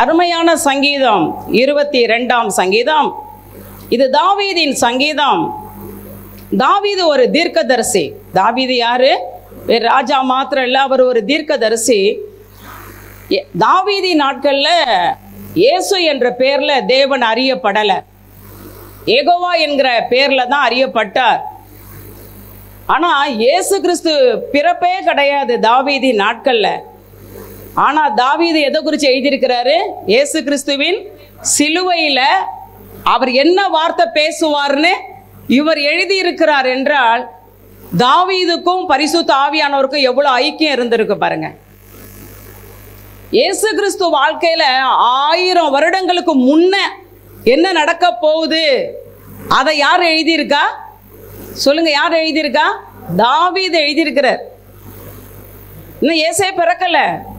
அருமையான சங்கீதம் இருபத்தி ரெண்டாம் சங்கீதம். இது தாவீதின் சங்கீதம். தாவீது ஒரு தீர்க்கதரிசி. தாவீது யாரு? ராஜா மாத்திரம் இல்லை அவர் ஒரு தீர்க்கதரிசி. தாவீதி நாட்கள்ல இயேசு என்ற பேர்ல தேவன் அறியப்படலை. ஏகோவா என்கிற பேர்ல தான் அறியப்பட்டார். ஆனா இயேசு கிறிஸ்து பிறப்பே கிடையாது தாவீதி நாட்கள்ல. ஆனா தாவீது எதை குறித்து எழுதியிருக்கிறாரு? இயேசு கிறிஸ்துவின் சிலுவையில அவர் என்ன வார்த்தை பேசுவார்னு இவர் எழுதியிருக்கிறார் என்றால் தாவீதுக்கும் பரிசுத்த ஆவியானவருக்கும் எவ்வளவு ஐக்கியம் இருந்திருக்கு பாருங்க. இயேசு கிறிஸ்து வாழ்க்கையில ஆயிரம் வருடங்களுக்கு முன்ன என்ன நடக்க போகுது? அதை யார் எழுதியிருக்கா? சொல்லுங்க யார் எழுதியிருக்கா? தாவீது எழுதியிருக்கிறார். இன்னும் ஏசே பிறக்கலை.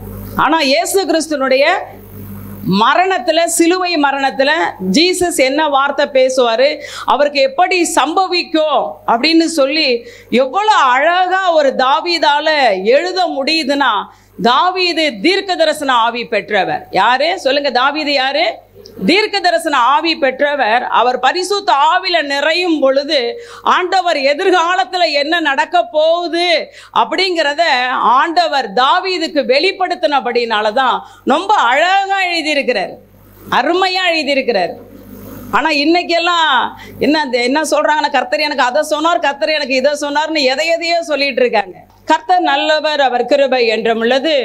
ஆனால் இயேசு கிறிஸ்துனுடைய மரணத்தில் சிலுவை மரணத்தில் ஜீசஸ் என்ன வார்த்தை பேசுவார்? அவருக்கு எப்படி சம்பவிக்கும் அப்படின்னு சொல்லி எவ்வளோ அழகாக ஒரு தாவிதால் எழுத முடியுதுன்னா தாவீது தீர்க்க தரிசன ஆவி பெற்றவர். யாரு? சொல்லுங்க தாவீது யாரு? தீர்க்க தரிசன ஆவி பெற்றவர் அவர் பரிசுத்த ஆவில நிறையும் பொழுது ஆண்டவர் எதிர்காலத்தில் என்ன நடக்க போகுது அப்படிங்கிறத ஆண்டவர் தாவீதுக்கு வெளிப்படுத்தினபடினால தான் ரொம்ப அழகா எழுதியிருக்கிறார். அருமையா எழுதியிருக்கிறார். ஆனால் இன்னைக்கெல்லாம் என்ன அந்த என்ன சொல்கிறாங்கன்னா கர்த்தர் எனக்கு அதை சொன்னார் கர்த்தர் எனக்கு இதை சொன்னார்னு எதை எதையோ சொல்லிட்டு இருக்காங்க. கர்த்தர் நல்லவர் அவர் கிருபை என்றும் உள்ளது.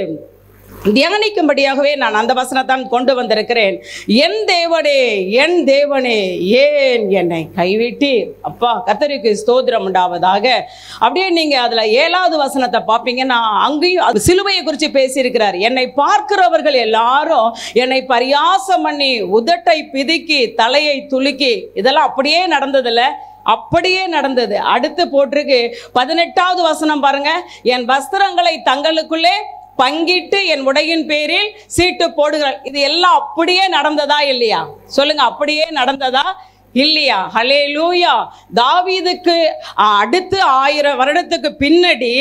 தியானிக்கும்படியாகவே நான் அந்த வசனத்தான் கொண்டு வந்திருக்கிறேன். என் தேவனே என் தேவனே ஏன் என்னை கைவிட்டீர்? அப்பா கத்தருக்கு ஸ்தோத்திரம் உண்டாவதாக. அப்படியே நீங்க அதுல ஏழாவது வசனத்தை பார்ப்பீங்கன்னா அங்கேயும் அது சிலுவையை குறித்து பேசியிருக்கிறார். என்னை பார்க்கிறவர்கள் எல்லாரும் என்னை பரியாசம் பண்ணி உதட்டை பிதுக்கி தலையை துலுக்கி. இதெல்லாம் அப்படியே நடந்ததில்ல. அப்படியே நடந்தது. அடுத்து போட்டிருக்கு பதினெட்டாவது வசனம் பாருங்க. என் வஸ்திரங்களை தங்களுக்குள்ளே பங்கிட்டு என் உடையின் பேரில் சீட்டு போடுகிறாள். இது எல்லாம் அப்படியே நடந்ததா இல்லையா? சொல்லுங்க அப்படியே நடந்ததா? இல்லையா? ஹலே லூயா தாவீதுக்கு அடுத்து ஆயிரம் வருடத்துக்கு பின்னாடி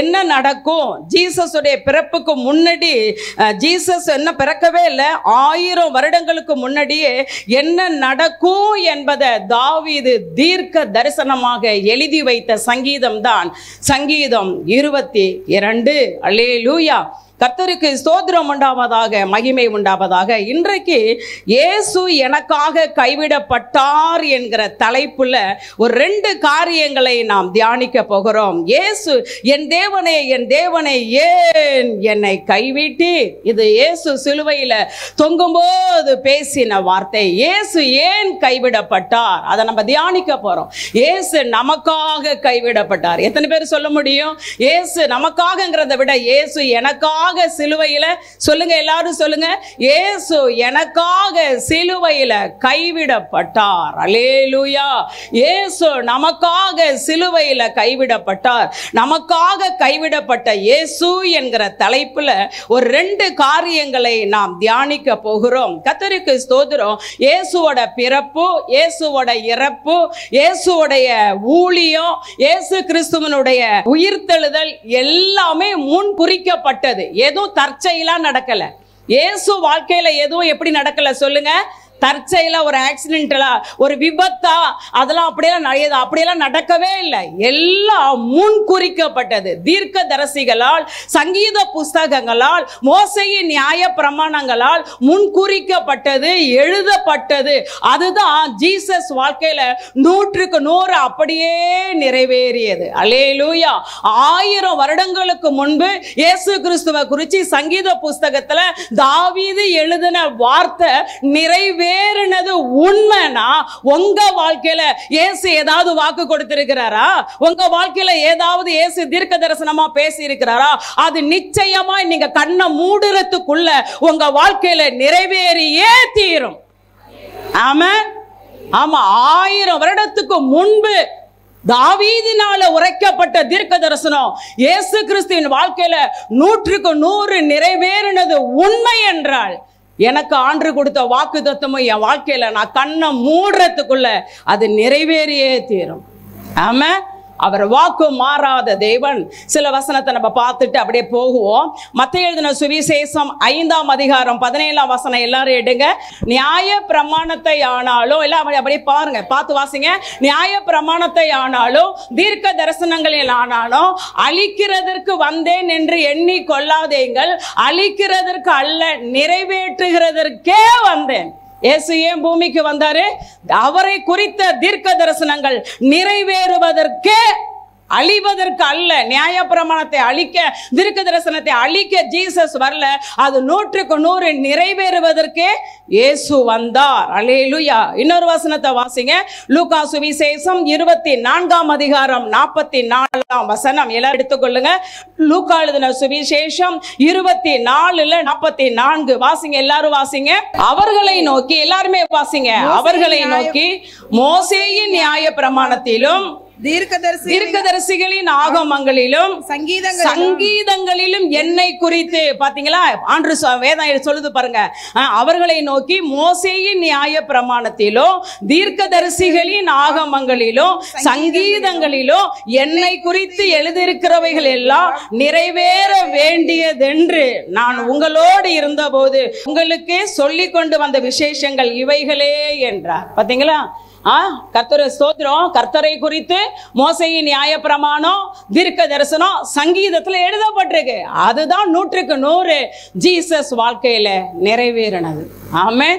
என்ன நடக்கும்? ஜீசஸுடைய பிறப்புக்கு முன்னாடி ஜீசஸ் என்ன பிறக்கவே இல்லை. ஆயிரம் வருடங்களுக்கு முன்னாடியே என்ன நடக்கும் என்பதை தாவீது தீர்க்க தரிசனமாக எழுதி வைத்த சங்கீதம் தான் சங்கீதம் இருபத்தி இரண்டு. அலே லூயா கத்தருக்கு ஸ்தோத்திரம் உண்டாவதாக மகிமை உண்டாவதாக. இன்றைக்கு இயேசு எனக்காக கைவிடப்பட்டார் என்கிற தலைப்புல ஒரு ரெண்டு காரியங்களை நாம் தியானிக்க போகிறோம். இயேசு என் தேவனே என் தேவனே ஏன் என்னை கைவிட்டு இது இயேசு சிலுவையில தொங்கும்போது பேசின வார்த்தை. இயேசு ஏன் கைவிடப்பட்டார்? அதை நம்ம தியானிக்க போறோம். இயேசு நமக்காக கைவிடப்பட்டார். எத்தனை பேர் சொல்ல முடியும்? இயேசு நமக்காகங்கிறத விட இயேசு எனக்காக சிலுவையில சொல்லுங்க எல்லாரும் சொல்லுங்க. ஏசு எனக்காக சிலுவையில கைவிடப்பட்டார். அலேலுயா ஏசு நமக்காக சிலுவையில கைவிடப்பட்டார். நமக்காக கைவிடப்பட்ட இயேசு என்கிற தலைப்புல ஒரு ரெண்டு காரியங்களை நாம் தியானிக்க போகிறோம். கத்தருக்கு ஸ்தோதிரம் இயேசுவோட பிறப்பு இயேசுவோட இறப்பு இயேசுவோடைய ஊழியம் இயேசு கிறிஸ்துவனுடைய உயிர்த்தெழுதல் எல்லாமே முன் குறிக்கப்பட்டது. எதுவும் தற்செயலா நடக்கல. இயேசு வாழ்க்கையில எதுவும் எப்படி நடக்கல சொல்லுங்க. தற்செயலாக ஒரு ஆக்சிடென்டலா ஒரு விபத்தா அதெல்லாம் அப்படியெல்லாம் நிறையது அப்படியெல்லாம் நடக்கவே இல்லை. எல்லாம் முன் குறிக்கப்பட்டது தீர்க்க தரசிகளால் சங்கீத புஸ்தகங்களால் மோசையின் நியாய பிரமாணங்களால் முன் குறிக்கப்பட்டது எழுதப்பட்டது. அதுதான் ஜீசஸ் வாழ்க்கையில் நூற்றுக்கு நூறு அப்படியே நிறைவேறியது. அலேலூயா ஆயிரம் வருடங்களுக்கு முன்பு இயேசு கிறிஸ்துவ குறித்து சங்கீத புஸ்தகத்தில் தாவீது எழுதின வார்த்தை நிறைவேறினது உண்மைனா உங்க வாழ்க்கையில ஏசு ஏதாவது வாக்கு கொடுத்திருக்கிறாரா? உங்க வாழ்க்கையில ஏதாவது ஏசு தீர்க்க தரிசனமா பேசி இருக்கிறாரா அது நிச்சயமா நீங்க கண்ணை மூடுறதுக்குள்ள உங்க வாழ்க்கையில நிறைவேறியே தீரும். ஆமா ஆமா ஆயிரம் வருடத்துக்கு முன்பு தாவீதினால உரைக்கப்பட்ட தீர்க்க தரிசனம் இயேசு கிறிஸ்துவின் வாழ்க்கையில நூற்றுக்கு நூறு நிறைவேறினது உண்மை என்றால் எனக்கு ஆண்டு கொடுத்த வாக்கு தத்துவம் என் வாழ்க்கையில் நான் கண்ணை மூடுறதுக்குள்ள அது நிறைவேறியே தீரும். ஆமாம் அவர் வாக்கு மாறாத தேவன். சில வசனத்தை நம்ம பார்த்துட்டு அப்படியே போகுவோம். மத்த எழுதின சுவிசேஷம் ஐந்தாம் அதிகாரம் பதினேழாம் வசனம் எல்லாரும் எடுங்க. நியாய பிரமாணத்தை ஆனாலும் எல்லாம் அப்படி- அப்படியே பாருங்க பார்த்து வாசிங்க. நியாய பிரமாணத்தை ஆனாலும் தீர்க்க தரிசனங்களில் ஆனாலும் அழிக்கிறதற்கு வந்தேன் என்று எண்ணி கொள்ளாதேங்கள். அழிக்கிறதற்கு அல்ல நிறைவேற்றுகிறதற்கே வந்தேன். இயேசு ஏன் பூமிக்கு வந்தாரு? அவரை குறித்த தீர்க்க தரிசனங்கள் நிறைவேறுவதற்கே அழிவதற்கு அல்ல. நியாயப்பிரமாணத்தை அழிக்க தீர்க்க தரிசனத்தை அழிக்க ஜீசஸ் வரல. அது நூற்றுக்கு நூறு நிறைவேறுவதற்கே இயேசு வந்தார். அல்லேலூயா இன்னொரு வசனத்தை வாசிங்க. லூகா சுவிசேஷம் இருபத்தி நான்காம் அதிகாரம் நாற்பத்தி நாலாம் வசனம். எல்லாரும் எடுத்துக்கொள்ளுங்க. லூகா எழுதின சுவிசேஷம் இருபத்தி நாலுல நாற்பத்தி நான்கு வாசிங்க எல்லாரும் வாசிங்க. அவர்களை நோக்கி எல்லாருமே வாசிங்க. அவர்களை நோக்கி மோசேயின் நியாய பிரமாணத்திலும் தீர்க்கதரிசி தீர்க்கதரிசிகளின் ஆகமங்களிலும் சங்கீதங்கள் சங்கீதங்களிலும் என்னை குறித்து பாத்தீங்களா? ஆண்டு வேதம் சொல்லுது பாருங்க. அவர்களை நோக்கி மோசேயின் நியாய பிரமாணத்திலும் தீர்க்கதரிசிகளின் ஆகமங்களிலும் சங்கீதங்களிலும் என்னை குறித்து எழுதியிருக்கிறவைகள் எல்லாம் நிறைவேற வேண்டியதென்று நான் உங்களோடு இருந்தபோது உங்களுக்கு சொல்லிக் கொண்டு வந்த விசேஷங்கள் இவைகளே என்றார். பாத்தீங்களா? ஆ கர்த்தரை ஸ்தோத்திரம். கர்த்தரை குறித்து மோசையின் நியாய பிரமாணம் தீர்க்க தரிசனம் சங்கீதத்தில் எழுதப்பட்டிருக்கு. அதுதான் நூற்றுக்கு நூறு. ஜீசஸ் வாழ்க்கையில் நிறைவேறினது. ஆமே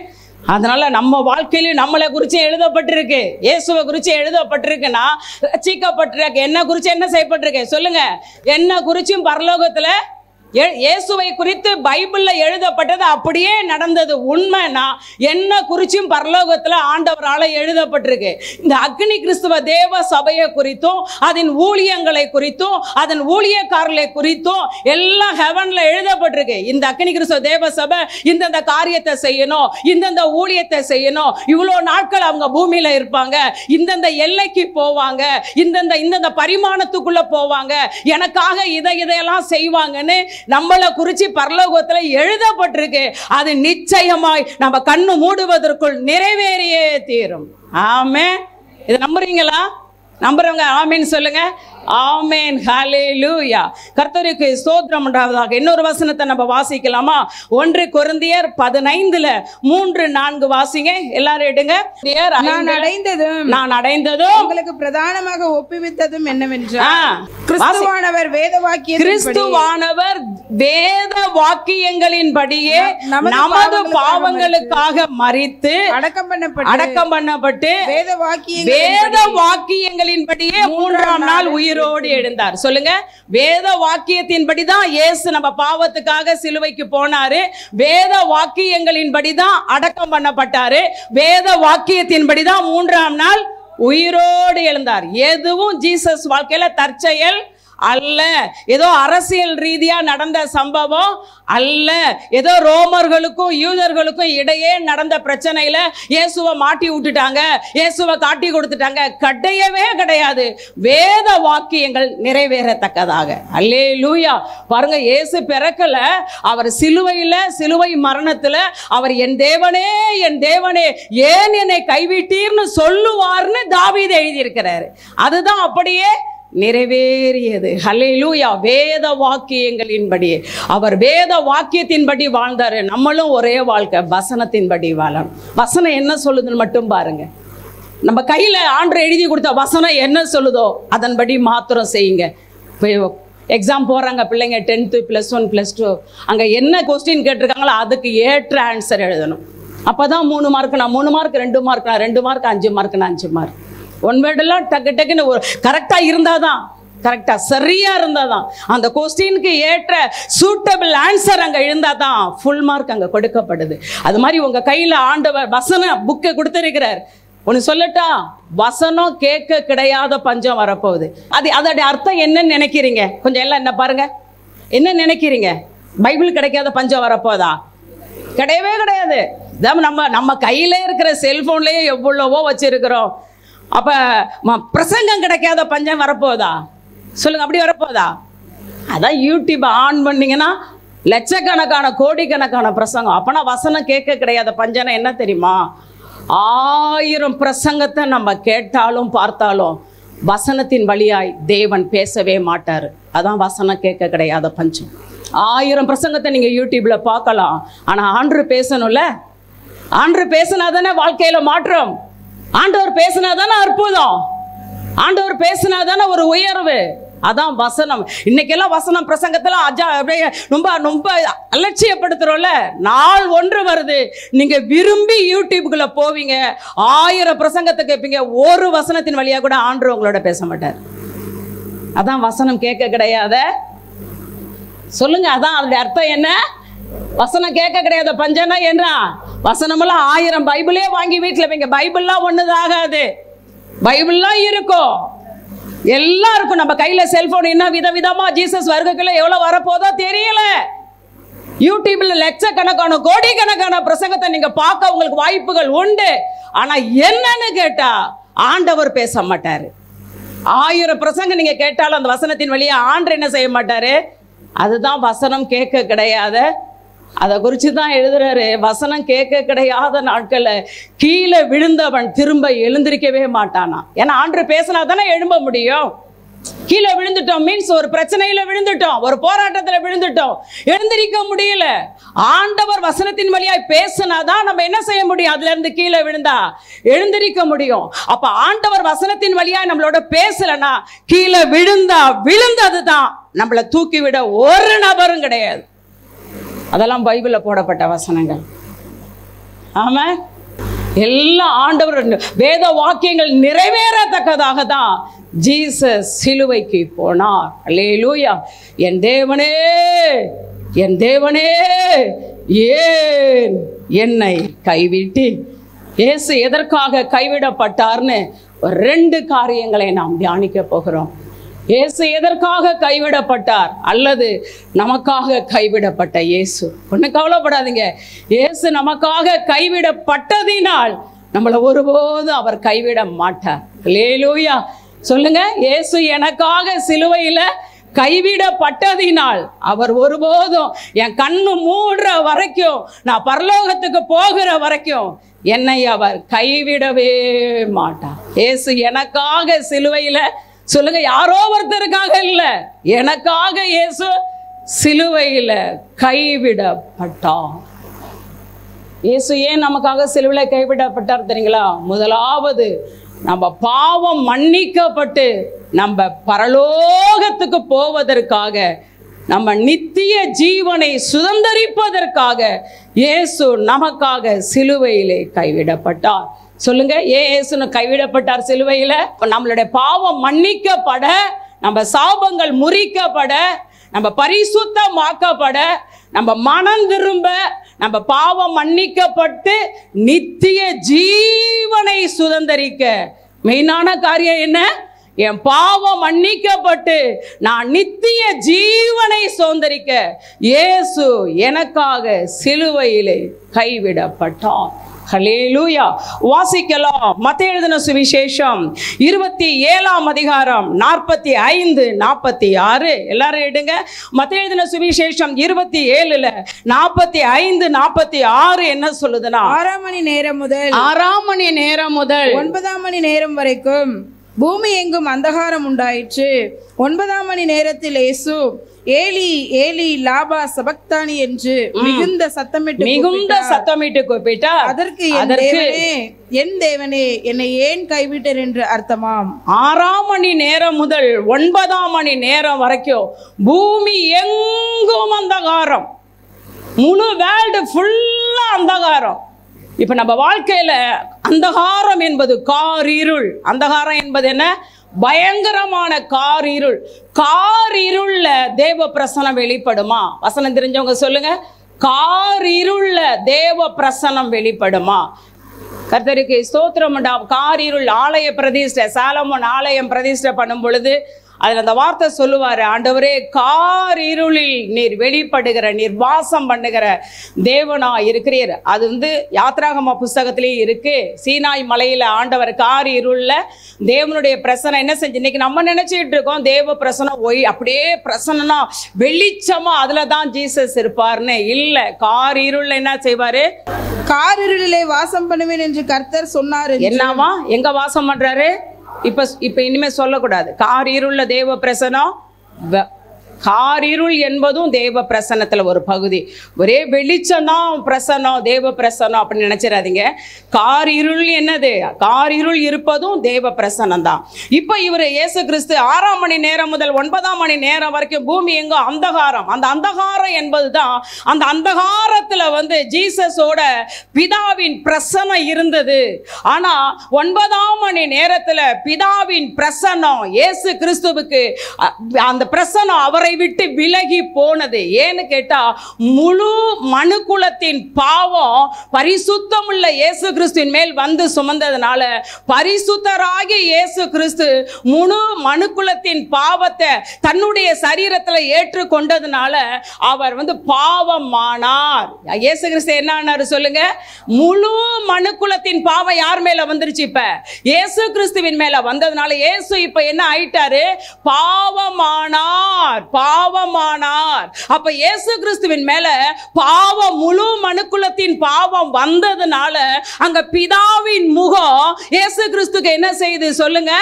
அதனால நம்ம வாழ்க்கையிலும் நம்மளை குறித்து எழுதப்பட்டிருக்கு. இயேசுவை குறித்து எழுதப்பட்டிருக்குன்னா ரசிக்கப்பட்டிருக்கு. என்ன குறித்து என்ன செய்யப்பட்டிருக்கு? சொல்லுங்க. என்ன குறிச்சும் பரலோகத்தில் இயேசுவை குறித்து பைபிள்ல எழுதப்பட்டது அப்படியே நடந்தது. உண்மைனா என்ன குறிச்சும் பரலோகத்தில் ஆண்டவரால் எழுதப்பட்டிருக்கு. இந்த அக்னி கிறிஸ்துவ தேவ சபையை குறித்தும் அதன் ஊழியங்களை குறித்தும் அதன் ஊழியக்காரர்களை குறித்தும் எல்லாம் ஹெவன்ல எழுதப்பட்டிருக்கு. இந்த அக்னி கிறிஸ்துவ தேவ சபை இந்தந்த காரியத்தை செய்யணும் இந்தந்த ஊழியத்தை செய்யணும் இவ்வளோ நாட்கள் அவங்க பூமியில இருப்பாங்க இந்தந்த எல்லைக்கு போவாங்க இந்தந்த இந்தந்த பரிமாணத்துக்குள்ள போவாங்க எனக்காக இதை இதையெல்லாம் செய்வாங்கன்னு நம்மளை குறிச்சு பரலோகத்துல எழுதப்பட்டிருக்கு. அது நிச்சயமாய் நம்ம கண்ணு மூடுவதற்குள் நிறைவேறியே தீரும். ஆமே இதை நம்புறீங்களா? நம்புறவங்க ஆமின்னு சொல்லுங்க. ஆமேன். ஹalleluya. கர்த்தருக்கு ஸ்தோத்திரம் உண்டாவதாக. இன்னொரு வசனத்தை நம்ம வாசிக்கலாமா? ஒன்று கொரிந்தியர் பதினைந்துல மூன்று நான்கு வாசிங்க. எல்லாரும் எடுங்க. நான். அடைந்ததும் நான் அடைந்ததும். உங்களுக்கு பிரதானமாக ஒப்புவித்ததும் என்னவென்றால் கிறிஸ்துவானவர் வேத வாக்கியத்தின்படி கிறிஸ்துவானவர் வேத வாக்கியங்களின்படியே நமது நமது பாவங்களுக்காக மறித்து அடக்கம் பண்ணப்பட்டு அடக்கம் பண்ணப்பட்டு வேத வாக்கியங்கள் வேத வாக்கியங்களின்படியே மூன்றாம் நாள் உயிரோடு எழுந்தார். சொல்லுங்க வேத வாக்கியத்தின்படி தான் இயேசு நம்ம பாவத்துக்காக சிலுவைக்கு போனாரு. வேத வாக்கியங்களின்படி தான் அடக்கம் பண்ணப்பட்டாரு. வேத வாக்கியத்தின்படி தான் மூன்றாம் நாள் உயிரோடு எழுந்தார். எதுவும் ஜீசஸ் வாழ்க்கையில தற்செயல் அல்ல. ஏதோ அரசியல் ரீதியாக நடந்த சம்பவம் அல்ல. ஏதோ ரோமர்களுக்கும் யூதர்களுக்கும் இடையே நடந்த பிரச்சனையில் இயேசுவை மாட்டி விட்டுட்டாங்க. இயேசுவை காட்டி கொடுத்துட்டாங்க. கிடையவே கிடையாது. வேத வாக்கியங்கள் நிறைவேறத்தக்கதாக. அல்லே லூயா பாருங்க இயேசு பிறக்கல. அவர் சிலுவையில் சிலுவை மரணத்தில் அவர் என் தேவனே என் தேவனே ஏன் என்னை கைவிட்டீர்னு சொல்லுவார்னு தாவீது எழுதியிருக்கிறாரு. அதுதான் அப்படியே நிறைவேறியது. ஹல்லேலூயா வேத வாக்கியங்களின்படி. அவர் வேத வாக்கியத்தின்படி வாழ்ந்தார். நம்மளும் ஒரே வாழ்க்கை வசனத்தின்படி வாழணும். வசனம் என்ன சொல்லுதுன்னு மட்டும் பாருங்க. நம்ம கையில் ஆண்டு எழுதி கொடுத்த வசனம் என்ன சொல்லுதோ அதன்படி மாத்திரம் செய்யுங்க. எக்ஸாம் போகிறாங்க பிள்ளைங்க tenth plus one plus two அங்கே என்ன கொஸ்டின் கேட்டிருக்காங்களோ அதுக்கு ஏற்ற ஆன்சர் எழுதணும். அப்போ தான் மூணு மார்க் நான் மூணு மார்க் ரெண்டு மார்க் நான் ரெண்டு மார்க் அஞ்சு மார்க் நான் அஞ்சு மார்க் ஒன் வேர்டெல்லாம் டக்கு டக்குன்னு ஒரு கரெக்டாக இருந்தால் தான் கரெக்டாக சரியாக இருந்தால் தான் அந்த கொஸ்டினுக்கு ஏற்ற சூட்டபிள் ஆன்சர் அங்கே இருந்தால் தான் ஃபுல் மார்க் அங்கே கொடுக்கப்படுது. அது மாதிரி உங்கள் கையில் ஆண்டவர் வசன புக்கை கொடுத்துருக்கிறார். ஒன்று சொல்லட்டா? வசனம் கேட்க கிடையாத பஞ்சம் வரப்போகுது. அது அதோடைய அர்த்தம் என்னன்னு நினைக்கிறீங்க? கொஞ்சம் எல்லாம் என்ன பாருங்க. என்ன நினைக்கிறீங்க? பைபிள் கிடைக்காத பஞ்சம் வரப்போதா? கிடையவே கிடையாது. நம்ம நம்ம கையில இருக்கிற செல்போன்லயே எவ்வளவோ வச்சிருக்கிறோம். அப்போ ம- பிரசங்கம் கிடைக்காத பஞ்சம் வரப்போதா சொல்லுங்க அப்படி வரப்போதா அதான் யூடியூப் ஆன் பண்ணீங்கன்னா லட்சக்கணக்கான கோடிக்கணக்கான பிரசங்கம். அப்போனா வசனம் கேட்க கிடையாத பஞ்சம்னா என்ன தெரியுமா? ஆயிரம் பிரசங்கத்தை நம்ம கேட்டாலும் பார்த்தாலும் வசனத்தின் வழியாய் தேவன் பேசவே மாட்டார். அதான் வசனம் கேட்க கிடையாத பஞ்சம். ஆயிரம் பிரசங்கத்தை நீங்கள் யூடியூப்ல பார்க்கலாம். ஆனால் ஆண்டு பேசணும்ல? ஆண்டு பேசினா தானே வாழ்க்கையில மாற்றம். ஆண்டவர் பேசினா தானே அற்புதம்? ஆண்டவர் பேசினா தானே ஒரு உயர்வு? அதான் வசனம். இன்னைக்கெல்லாம் வசனம் பிரசங்கத்தில் அஜா அப்படியே ரொம்ப ரொம்ப அலட்சியப்படுத்துகிறோம்ல நாள் ஒன்று வருது. நீங்கள் விரும்பி யூடியூப்குள்ள போவீங்க. ஆயிரம் பிரசங்கத்தை கேட்பீங்க ஒரு வசனத்தின் வழியாக கூட ஆண்டு உங்களோட பேச மாட்டார். அதான் வசனம் கேட்க கிடையாத. சொல்லுங்க அதான் அதோட அர்த்தம் என்ன? வசனம் கேட்க கிடையாது. பஞ்சனா என்ன வசனமெல்லாம் ஆயிரம் பைபிளே வாங்கி வீட்டில் வைங்க. பைபிள்லாம் ஒண்ணுதான் ஆகாது பைபிள்லாம் இருக்கும். எல்லாம் இருக்கும் நம்ம கையில் செல்ஃபோன் என்ன விதவிதமாக ஜீசஸ் வருகைக்குள்ள எவ்வளோ வரப்போதோ தெரியல. யூடியூப்ல லட்சக்கணக்கான கோடிக்கணக்கான பிரசங்கத்தை நீங்க பார்க்க உங்களுக்கு வாய்ப்புகள் உண்டு. ஆனா என்னன்னு கேட்டா ஆண்டவர் பேச மாட்டாரு. ஆயிரம் பிரசங்கம் நீங்க கேட்டாலும் அந்த வசனத்தின் வழியே ஆண்டு என்ன செய்ய மாட்டாரு? அதுதான் வசனம் கேட்க கிடையாத அதை குறித்து தான் எழுதுறாரு. வசனம் கேட்க கிடையாத நாட்கள்ல கீழே விழுந்தவன் திரும்ப எழுந்திருக்கவே மாட்டானா? ஏன்னா ஆண்டு பேசினா தானே எழும்ப முடியும். கீழே விழுந்துட்டோம் மீன்ஸ் ஒரு பிரச்சனையில விழுந்துட்டோம் ஒரு போராட்டத்துல விழுந்துட்டோம். எழுந்திருக்க முடியல. ஆண்டவர் வசனத்தின் வழியாய் பேசினாதான் நம்ம என்ன செய்ய முடியும்? அதுல இருந்து கீழே விழுந்தா எழுந்திருக்க முடியும். அப்ப ஆண்டவர் வசனத்தின் வழியாய் நம்மளோட பேசலனா கீழே விழுந்தா விழுந்தது தான் நம்மளை தூக்கி விட ஒரு நபரும் கிடையாது. அதெல்லாம் பைபிளில் போடப்பட்ட வசனங்கள். ஆமாம் எல்லா ஆண்டவர் வேத வாக்கியங்கள் நிறைவேறத்தக்கதாக தான் ஜீசஸ் சிலுவைக்கு போனார். அல்லேலூயா. என் தேவனே என் தேவனே ஏன் என்னை கைவிட்டு? இயேசு எதற்காக கைவிடப்பட்டார்னு ரெண்டு காரியங்களை நாம் தியானிக்க போகிறோம். இயேசு எதற்காக கைவிடப்பட்டார்? அல்லது நமக்காக கைவிடப்பட்ட இயேசு? ஒன்றும் கவலைப்படாதீங்க. இயேசு நமக்காக கைவிடப்பட்டதினால் நம்மளை ஒருபோதும் அவர் கைவிட மாட்டார். லேலூயா சொல்லுங்க. இயேசு எனக்காக சிலுவையில் கைவிடப்பட்டதினால் அவர் ஒருபோதும் என் கண்ணு மூடுற வரைக்கும் நான் பரலோகத்துக்கு போகிற வரைக்கும் என்னை அவர் கைவிடவே மாட்டார். இயேசு எனக்காக சிலுவையில சொல்லுங்க யாரோ ஒருத்தருக்காக இல்லை. எனக்காக இயேசு சிலுவையில் கைவிடப்பட்டார். இயேசு ஏன் நமக்காக சிலுவையில் கைவிடப்பட்டார் தெரியுங்களா? முதலாவது நம்ம பாவம் மன்னிக்கப்பட்டு நம்ம பரலோகத்துக்கு போவதற்காக நம்ம நித்திய ஜீவனை சுதந்தரிப்பதற்காக இயேசு நமக்காக சிலுவையிலே கைவிடப்பட்டார். சொல்லுங்க ஏசுன்னு கைவிடப்பட்டார் சிலுவையில். நம்மளுடைய பாவம் மன்னிக்கப்பட நம்ம சாபங்கள் முறிக்கப்பட நம்ம பரிசுத்தமாக்கப்பட நம்ம மனம் திரும்ப நம்ம பாவம் மன்னிக்கப்பட்டு நித்திய ஜீவனை சுதந்தரிக்க. மெயினான காரியம் என்ன? என் பாவம் மன்னிக்கப்பட்டு நான் நித்திய ஜீவனை சுதந்தரிக்க. இயேசு எனக்காக சிலுவையிலே கைவிடப்பட்டான் ஹலேலூயா வாசிக்கலாம். மத்த எழுதின சுவிசேஷம் இருபத்தி ஏழாம் அதிகாரம் நாற்பத்தி ஐந்து நாற்பத்தி ஆறு எல்லாரும் எடுங்க மத்த எழுதின சுவிசேஷம் இருபத்தி ஏழுல நாற்பத்தி ஐந்து நாற்பத்தி ஆறு என்ன சொல்லுதுன்னா? ஆறாம் மணி நேரம் முதல் ஆறாம் மணி நேரம் முதல் ஒன்பதாம் மணி நேரம் வரைக்கும் பூமி எங்கும் அந்தகாரம் உண்டாயிற்று. ஒன்பதாம் மணி நேரத்தில் இயேசு ஏலி ஏலி லாபா சபக்தானி என்று மிகுந்த சத்தமிட்டு மிகுந்த. சத்தமிட்டு கூப்பிட்டார். அதற்கு என் தேவனே என் தேவனே என்னை ஏன் கைவிட்டர் என்று அர்த்தமாம். ஆறாம் மணி நேரம் முதல் ஒன்பதாம் மணி நேரம் வரைக்கும் பூமி எங்கும் அந்தகாரம். முழு வேர்ல்டு ஃபுல்லா அந்தகாரம். இப்ப நம்ம வாழ்க்கையில அந்தகாரம் என்பது காரிருள் அந்தகாரம் என்பது என்ன? பயங்கரமான காரிருள் காரிருள்ல தேவ பிரசனம் வெளிப்படுமா? வசனம் தெரிஞ்சவங்க சொல்லுங்க. காரிருள்ல தேவ பிரசனம் வெளிப்படுமா? கர்த்தருக்கு ஸ்தோத்திரம் கார் இருள் ஆலய பிரதிஷ்டை சாலமோன் ஆலயம் பிரதிஷ்டை பண்ணும் பொழுது அதில் அந்த வார்த்தை சொல்லுவார் ஆண்டவரே காரிருளில் நீர் வெளிப்படுகிற நீர் வாசம் பண்ணுகிற தேவனா இருக்கிறீர். அது வந்து யாத்ராகம புஸ்தகத்திலேயே இருக்கு. சீனாய் மலையில ஆண்டவர் கார் இருள்ல தேவனுடைய பிரசனம் என்ன செஞ்சு இன்னைக்கு நம்ம நினைச்சிட்டு இருக்கோம் தேவ பிரசனம் ஒய் அப்படியே பிரசனம்னா வெளிச்சமா அதுல தான் ஜீசஸ் இருப்பார்னு. இல்ல கார் இருள்ல என்ன செய்வாரு? காரிருளிலே வாசம் பண்ணுவேன் என்று கர்த்தர் சொன்னார் என்னவா? எங்க வாசம் பண்றாரு? இப்ப இப்ப இனிமே சொல்லக்கூடாது. கார் தேவ பிரசனம் காரிருள் என்பதும் தேவ பிரசனத்தில் ஒரு பகுதி. ஒரே வெளிச்சம்னா பிரசன்னம் தேவ பிரசன்னம் அப்படின்னு நினச்சிடாதீங்க. காரிருள் என்னது? காரிருள் இருப்பதும் தேவ பிரசனம் தான் இப்போ இவர் இயேசு கிறிஸ்து ஆறாம் மணி நேரம் முதல் ஒன்பதாம் மணி நேரம் வரைக்கும் பூமி எங்கும் அந்தகாரம். அந்த அந்தகாரம் என்பது தான் அந்த அந்தகாரத்தில் வந்து ஜீசஸோட பிதாவின் பிரசன்னம் இருந்தது. ஆனால் ஒன்பதாம் மணி நேரத்தில் பிதாவின் பிரசன்னம் இயேசு கிறிஸ்துவுக்கு அ- அந்த பிரசன்னம் அவரை விட்டு விலகி போனது. ஏன்னு கேட்டா முழு மனுக்குலத்தின் பாவம் பரிசுத்தமுள்ள இயேசு கிறிஸ்துவின் மேல் வந்து சுமந்ததுனால பரிசுத்தராகி இயேசு கிறிஸ்து முழு மனுக்குலத்தின் பாவத்தை தன்னுடைய சரீரத்துல ஏற்றுக்கொண்டதுனால அவர் வந்து பாவமானார். இயேசு கிறிஸ்து என்ன ஆனார் சொல்லுங்க? முழு மனுக்குலத்தின் பாவம் யார் மேல வந்துருச்சு இப்ப? இயேசு கிறிஸ்துவின் மேல வந்ததுனால இயேசு இப்ப என்ன ஆயிட்டாரு? பாவமானார். பாவமானார். அப்ப இயேசு கிறிஸ்துவின் மேல பாவம் முழு மனுக்குலத்தின் பாவம் வந்ததுனால அங்க பிதாவின் முகம் இயேசு கிறிஸ்துக்கு என்ன செய்து சொல்லுங்க?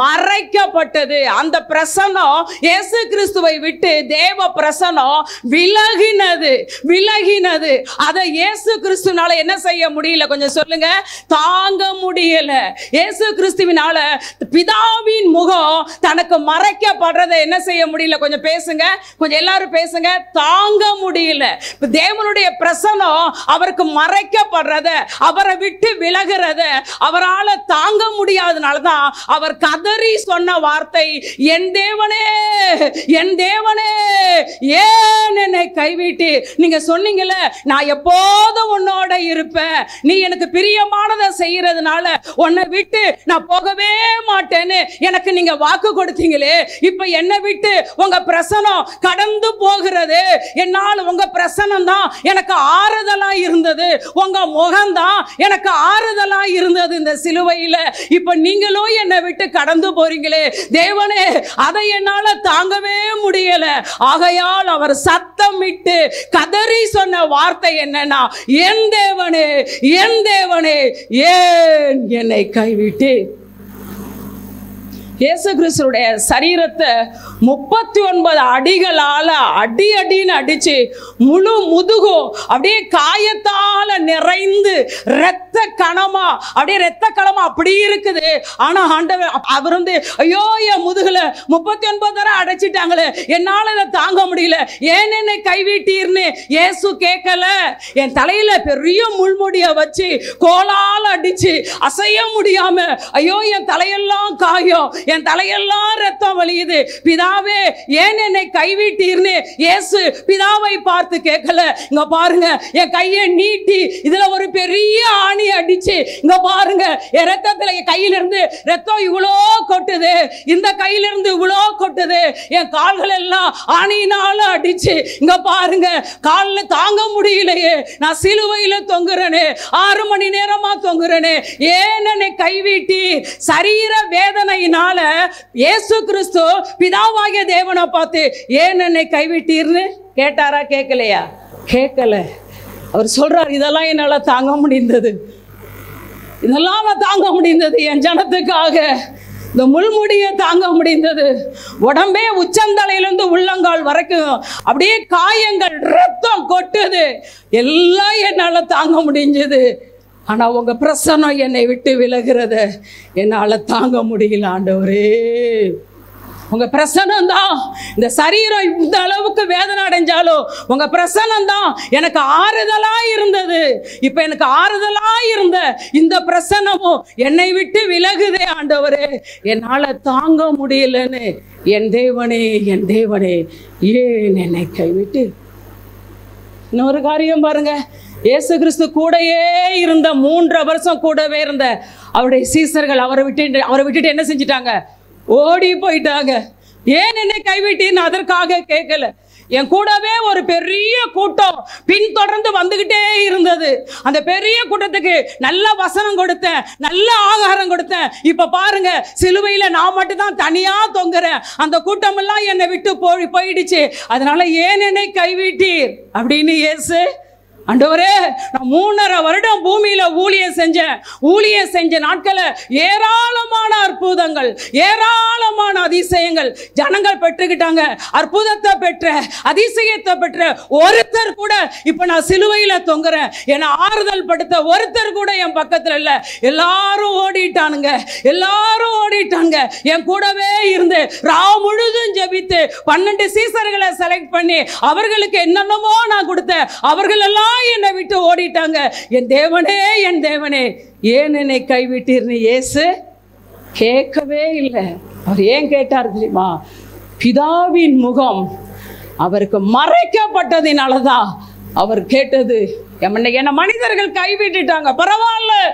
மறைக்கப்பட்டது. அந்த பிரசனம் இயேசு கிறிஸ்துவை விட்டு தேவ பிரசனம் விலகினது. விலகினது. அதை இயேசு கிறிஸ்துனால என்ன செய்ய முடியல? கொஞ்சம் சொல்லுங்க. தாங்க முடியல. இயேசு கிறிஸ்துவினால பிதாவின் முகம் தனக்கு மறைக்கப்படுறதை என்ன செய்ய முடியல? கொஞ்சம் பேசுங்க. கொஞ்சம் எல்லாரும் பேசுங்க. தாங்க முடியல. தேவனுடைய பிரசனம் அவருக்கு மறைக்கப்படுறத அவரை விட்டு விலகிறத அவரால தாங்க முடியாதனால தான் அவர் கதறி சொன்ன வார்த்தை என் தேவனே என் தேவனே ஏன் என்னை கைவிட்டு நீங்க சொன்னீங்கல்ல நான் எப்போதும் உன்னோட இருப்பேன். நீ எனக்கு பிரியமானதை செய்யறதுனால உன்னை விட்டு நான் போகவே மாட்டேன்னு எனக்கு நீங்க வாக்கு கொடுத்தீங்களே இப்ப என்னை விட்டு உங்க பிரசனம் கடந்து போகிறது. என்னால் உங்க பிரசனம் தான் எனக்கு ஆறுதலா இருந்தது. உங்க முகம்தான் எனக்கு ஆறுதலா இருந்தது இந்த சிலுவையில. இப்ப நீங்களும் என்னை விட்டு கடந்து போறீங்களே. தேவனே அதை என்னால தாங்கவே முடியல. ஆகையால் அவர் சத்தமிட்டு கதறி சொன்ன வார்த்தை என்னன்னா என் தேவனே என் தேவனே ஏன் என்னை கைவிட்டு இயேசு கிறிஸ்துடைய சரீரத்தை முப்பத்தி ஒன்பது அடிகளால் அடி அடின்னு அடிச்சு முழு முதுகும் அப்படியே காயத்தால் நிறைந்து ரத்த கணமா அப்படியே ரத்த கணமா அப்படி இருக்குது. ஆனால் ஆண்டவர் அவர் வந்து ஐயோ என் முதுகில் முப்பத்தி ஒன்பது தடவை அடைச்சிட்டாங்களே என்னால் இதை தாங்க முடியல ஏன் என்னை கைவிட்டீர்னு ஏசு கேட்கல? என் தலையில் பெரிய முள்முடியை வச்சு கோலால் அடிச்சு அசைய முடியாம ஐயோ என் தலையெல்லாம் காயம் என் தலையெல்லாம் ரத்தம் வலியுது பிதாவே ஏன் என்னை கைவிட்டீர்னு? இயேசு பிதாவை பார்த்து கேட்கல. இங்க பாருங்க என் கையை நீட்டி இதுல ஒரு பெரிய ஆணி அடிச்சு இங்க பாருங்க என் ரத்தத்துல என் கையிலிருந்து ரத்தம் இவ்வளோ கொட்டுது. இந்த கையிலிருந்து இவ்வளோ கொட்டுது. என் கால்கள் எல்லாம் ஆணியினால அடிச்சு இங்க பாருங்க காலில் தாங்க முடியலையே. நான் சிலுவையில் தொங்குறேனே ஆறு மணி நேரமா தொங்குறேனே. ஏன் என்னை கைவிட்டி சரீர வேதனையினால இயேசு கிறிஸ்து பிதாவாகிய தேவனை பார்த்து ஏன் என்னை கைவிட்டீர்னு? கேட்டாரா கேட்கலையா? கேட்கல. அவர் சொல்றார் இதெல்லாம் என்னால தாங்க முடிந்தது. இதெல்லாம் தாங்க முடிந்தது. என் ஜனத்துக்காக இந்த முள்முடியை தாங்க முடிந்தது. உடம்பே உச்சந்தலையிலிருந்து உள்ளங்கால் வரைக்கும் அப்படியே காயங்கள் ரத்தம் கொட்டுது. எல்லாம் என்னால் தாங்க முடிஞ்சது. ஆனால் உங்கள் பிரசனம் என்னை விட்டு விலகிறத என்னால் தாங்க முடியல ஆண்டவரே. உங்க பிரசனம் தான் இந்த சரீரம் இந்த அளவுக்கு வேதனை அடைஞ்சாலும் உங்க பிரசனம் தான் எனக்கு ஆறுதலா இருந்தது. இப்ப எனக்கு ஆறுதலா இருந்த இந்த பிரசனமும் என்னை விட்டு விலகுதே ஆண்டவரே. என்னால தாங்க முடியலன்னு என் தேவனே என் தேவனே. ஏன் என்னை கைவிட்டு? இன்னொரு காரியம் பாருங்க. இயேசு கிறிஸ்து கூடையே இருந்த மூன்றரை வருஷம் கூடவே இருந்த அவருடைய சீசர்கள் அவரை விட்டு அவரை விட்டுட்டு என்ன செஞ்சிட்டாங்க? ஓடி போயிட்டாங்க. ஏன் என்னை கைவிட்டீன்னு அதற்காக கேட்கல? என் கூடவே ஒரு பெரிய கூட்டம் பின்தொடர்ந்து வந்துகிட்டே இருந்தது. அந்த பெரிய கூட்டத்துக்கு நல்ல வசனம் கொடுத்தேன் நல்ல ஆகாரம் கொடுத்தேன். இப்ப பாருங்க சிலுவையில நான் மட்டும் தான் தனியா தொங்குறேன். அந்த கூட்டமெல்லாம் என்னை விட்டு போய் போயிடுச்சு. அதனால ஏன் என்னை கைவிட்டீர்? அப்படின்னு ஏசு ஆண்டவரே நான் மூணரை வருடம் பூமியில ஊழியம் செஞ்சேன். ஊழியம் செஞ்ச நாட்களை ஏராளமான அற்புதங்கள் ஏராளமான அதிசயங்கள். ஜனங்கள் பெற்றுக்கிட்டாங்க. அற்புதத்தை பெற்ற அதிசயத்தை பெற்ற ஒருத்தர் கூட இப்ப நான் சிலுவையில தொங்குறேன். என்னை ஆறுதல் படுத்த ஒருத்தர் கூட என் பக்கத்துல இல்ல. எல்லாரும் ஓடிட்டானுங்க. எல்லாரும் ஓடிட்டாங்க. என் கூடவே இருந்து ரா முழுதும் ஜெபித்து பன்னெண்டு சீசர்களை செலக்ட் பண்ணி அவர்களுக்கு என்னென்னமோ நான் கொடுத்தேன். அவர்கள் எல்லாம் என்னை விட்டு ஓடிட்டாங்க. என் தேவனே என் தேவனே. ஏன் என்னை கைவிட்டீர்னு ஏசு கேட்கவே இல்லை. அவர் ஏன் கேட்டார் தெரியுமா? பிதாவின் முகம் அவருக்கு மறைக்கப்பட்டதினால தான் அவர் கேட்டது. என்னை என்னை மனிதர்கள் கைவிட்டுட்டாங்க. பரவாயில்ல.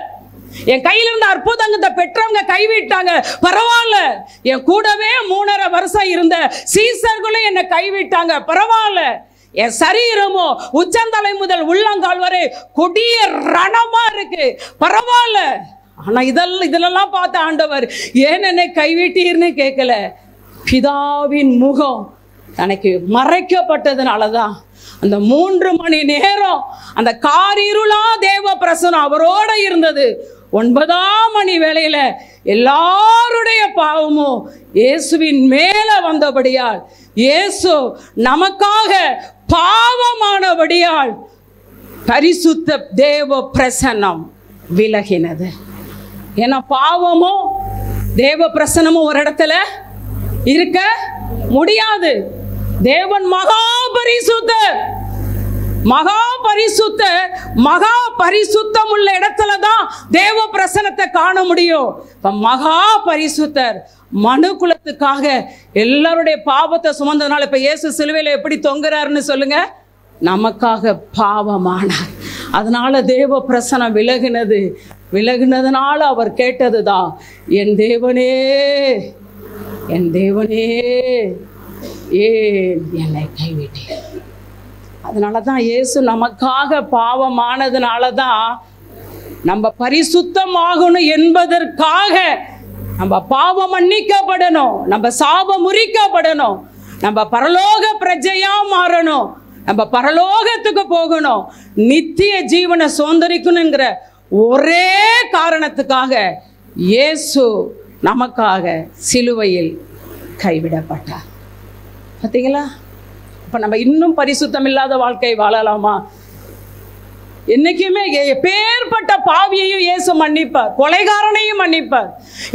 என் கையில இருந்த அற்புதங்கத்தை பெற்றவங்க கைவிட்டாங்க. பரவாயில்ல. என் கூடவே மூணரை வருஷம் இருந்த சீசர்களும் என்னை கைவிட்டாங்க. பரவாயில்ல. என் சரீரமோ உச்சந்தலை முதல் உள்ளங்கால் வரை கொடிய ரணமா இருக்கு. பரவாயில்ல. ஆனா இதெல்லாம் இதெல்லாம் பார்த்த ஆண்டவர் ஏன் என்னை கைவிட்டீர்னு கேட்கல? பிதாவின் முகம் தனக்கு மறைக்கப்பட்டதுனால தான் அந்த மூன்று மணி நேரம் அந்த காரிருளா தேவ பிரசனம் அவரோட இருந்தது. ஒன்பதாம் மணி வேளையில எல்லாருடைய பாவமும் இயேசுவின் மேல வந்தபடியால் இயேசு நமக்காக பாவமானபடியால் பரிசுத்த தேவ பிரசன்னம் விலகினது. ஏன்னா பாவமும் தேவ பிரசனமும் ஒரு இடத்துல இருக்க முடியாது. தேவன் மகா பரிசுத்தர். மகா பரிசுத்த மகா பரிசுத்தம் உள்ள இடத்துல தான் தேவ பிரசனத்தை காண முடியும். மகா பரிசுத்தர் மனு குலத்துக்காக எல்லாருடைய பாவத்தை சுமந்ததுனால இப்ப இயேசு சிலுவையில எப்படி தொங்குறாருன்னு சொல்லுங்க. நமக்காக பாவமானார். அதனால தேவ பிரசனம் விலகினது. விலகினதுனால அவர் கேட்டதுதான் என் தேவனே என் தேவனே ஏன் என்னை கைவிட்டேன் அதனால தான் இயேசு நமக்காக பாவமானதுனால தான் நம்ம பரிசுத்தமாகணும் என்பதற்காக நம்ம பாவம் மன்னிக்கப்படணும் நம்ம சாபம் முறிக்கப்படணும் நம்ம பரலோக பிரஜையா மாறணும் நம்ம பரலோகத்துக்கு போகணும் நித்திய ஜீவனை சுதந்திரிக்கணுங்கிற ஒரே காரணத்துக்காக இயேசு நமக்காக சிலுவையில் கைவிடப்பட்டார். பார்த்தீங்களா இப்போ நம்ம இன்னும் பரிசுத்தம் இல்லாத வாழ்க்கை வாழலாமா? என்னைக்குமே எப்பேற்பட்ட பாவியையும் இயேசு மன்னிப்பார் கொலைகாரனையும் மன்னிப்பார்.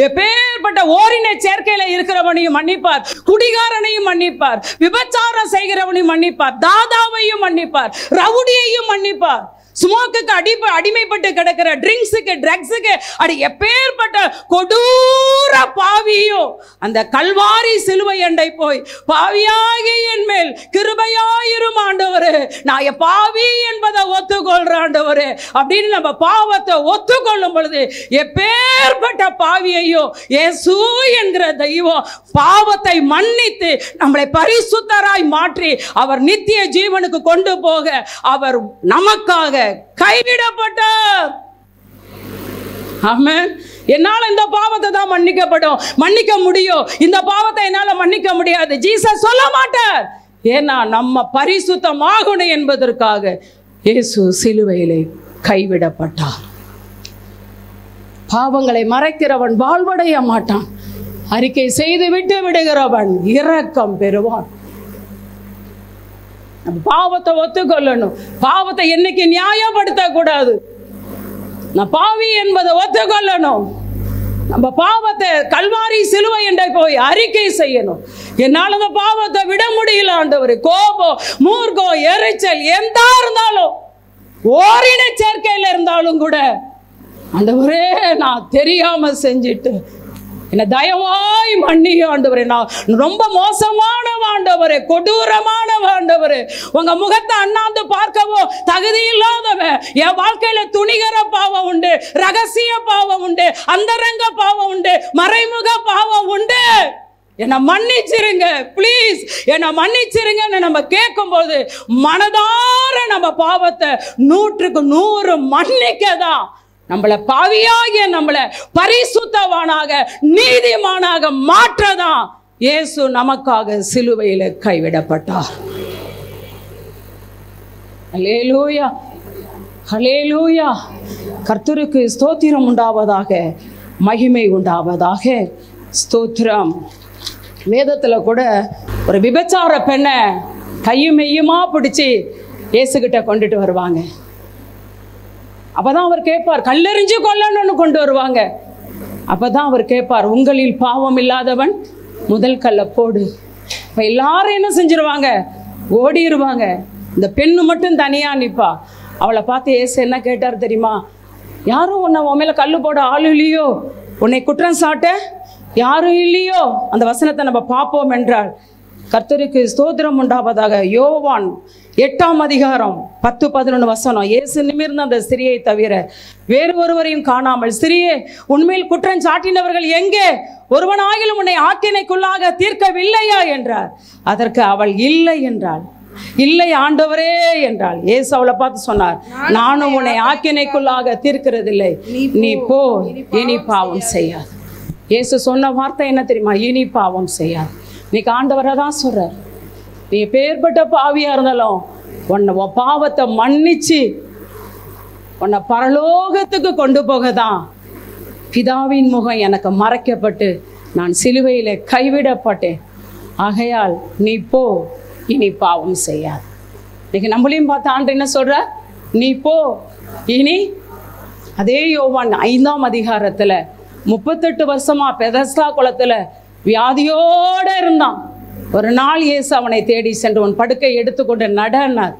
எப்பேற்பட்ட ஓரின சேர்க்கையில இருக்கிறவனையும் மன்னிப்பார் குடிகாரனையும் மன்னிப்பார் விபச்சாரம் செய்கிறவனையும் மன்னிப்பார் தாதாவையும் மன்னிப்பார் ரவுடியையும் மன்னிப்பார். ஸ்மோக்குக்கு அடி அடிமைப்பட்டு கிடக்கிற ட்ரிங்க்ஸுக்கு ட்ரக்ஸுக்கு அடி எப்பேற்பட்ட கொடூர பாவியும் அந்த கல்வாரி சிலுவை எண்டை போய் பாவியாகி என் மேல் கிருபையாயிரும் ஆண்டவர். நான் என் பாவி என்பதை ஒத்துக்கொள்ற ஆண்டவர். அப்படின்னு நம்ம பாவத்தை ஒத்துக்கொள்ளும் பொழுது எப்பேற்பட்ட பாவியையும் ஏசு என்கிற தெய்வம் பாவத்தை மன்னித்து நம்மளை பரிசுத்தராய் மாற்றி அவர் நித்திய ஜீவனுக்கு கொண்டு போக அவர் நமக்காக கைவிடப்பட்டார். ஆமென். என்னால இந்த பாவத்தை தான் மன்னிக்கப்படும். மன்னிக்க முடியும். இந்த பாவத்தை என்னால மன்னிக்க முடியாது. ஜீசஸ் சொல்ல மாட்டார். ஏன்னா நம்ம பரிசுத்தமாகணும் என்பதற்காக இயேசு சிலுவையிலே கைவிடப்பட்டார். பாவங்களை மறைக்கிறவன் வாழ்வடைய மாட்டான். அறிக்கை செய்து விட்டு விடுகிறவன் இரக்கம் பெறுவான். நம்ம பாவத்தை ஒத்துக்கொள்ளணும். பாவத்தை என்னைக்கு நியாயப்படுத்த கூடாது நான் பாவி என்பதை ஒத்துக்கொள்ளணும். நம்ம பாவத்தை கல்வாரி சிலுவை என்ற போய் அறிக்கை செய்யணும். என்னால் அந்த பாவத்தை விட முடியல ஆண்டவர். கோபம் மூர்க்கம் எரிச்சல் எந்த இருந்தாலும் ஓரின சேர்க்கையில் இருந்தாலும் கூட ஆண்டவரே நான் தெரியாமல் செஞ்சிட்டு என்னை தயவாய் மன்னியும் ஆண்டவரே. நான் ரொம்ப மோசமான ஆண்டவரே கொடூரமான ஆண்டவரே. உங்க முகத்தை அண்ணாந்து பார்க்கவோ தகுதி இல்லாதவன் என் வாழ்க்கையில துணிகர பாவம் உண்டு ரகசிய பாவம் உண்டு அந்தரங்க பாவம் உண்டு மறைமுக பாவம் உண்டு. என்னை மன்னிச்சிருங்க ப்ளீஸ் என்னை மன்னிச்சிருங்கன்னு நம்ம கேட்கும்போது மனதார நம்ம பாவத்தை நூற்றுக்கு நூறு மன்னிக்க தான் நம்மளை பாவியாகிய நம்மளை பரிசுத்தவானாக நீதிமானாக மாற்றதான் இயேசு நமக்காக சிலுவையில் கைவிடப்பட்டார். ஹலேலூயா ஹலேலூயா கர்த்தருக்கு ஸ்தோத்திரம் உண்டாவதாக மகிமை உண்டாவதாக ஸ்தோத்திரம். வேதத்தில் கூட ஒரு விபச்சார பெண்ணை கையும் மெய்யுமா பிடிச்சி இயேசுகிட்ட கொண்டுட்டு வருவாங்க. அப்பதான் அவர் கேட்பார் கல்லெறிஞ்சு கொல்லணும்னு கொண்டு வருவாங்க. அப்பதான் அவர் கேட்பார் உங்களில் பாவம் இல்லாதவன் முதல் கல்லை போடு. இப்போ எல்லாரும் என்ன செஞ்சிருவாங்க? ஓடிடுவாங்க இந்த பெண்ணு மட்டும் தனியா நிப்பா. அவளை பார்த்து ஏசு என்ன கேட்டார் தெரியுமா? யாரும் உன்னை உன் மேல கல்லு போட ஆள் இல்லையோ? உன்னை குற்றம் சாட்ட யாரும் இல்லையோ? அந்த வசனத்தை நம்ம பார்ப்போம் என்றால் கர்த்தருக்கு ஸ்தோத்திரம் உண்டாவதாக யோவான் எட்டாம் அதிகாரம் பத்து பதினொன்று வசனம். இயேசு நிமிர்ந்த அந்த ஸ்திரியை தவிர வேறு ஒருவரையும் காணாமல் ஸ்திரியே உண்மையில் குற்றம் சாட்டினவர்கள் எங்கே? ஒருவனாகிலும் உன்னை ஆக்கினைக்குள்ளாக தீர்க்கவில்லையா? என்றார். அதற்கு அவள் இல்லை என்றாள். இல்லை ஆண்டவரே என்றாள். இயேசு அவளை பார்த்து சொன்னார் நானும் உன்னை ஆக்கினைக்குள்ளாக தீர்க்கிறதில்லை. நீ போ. இனி பாவம் செய்யாது. இயேசு சொன்ன வார்த்தை என்ன தெரியுமா? இனி பாவம் செய்யாது. இன்னைக்கு ஆண்டவரை தான் சொல்கிற நீ பேர்பட்ட பாவியாக இருந்தாலும் உன்னை உன் பாவத்தை மன்னிச்சு உன்னை பரலோகத்துக்கு கொண்டு போக தான் பிதாவின் முகம் எனக்கு மறைக்கப்பட்டு நான் சிலுவையில் கைவிடப்பட்டேன். ஆகையால் நீ போ இனி பாவம் செய்யாது. இன்னைக்கு நம்மளையும் பார்த்து ஆண்டு என்ன சொல்கிற நீ போ இனி அதே யோவான் ஐந்தாம் அதிகாரத்தில் முப்பத்தெட்டு வருஷமா பெதஸ்தா குளத்தில் வியாதியோட இருந்தான். ஒரு நாள் இயேசு அவனை தேடி சென்று உன் படுக்கை எடுத்துக்கொண்டு நடனார்.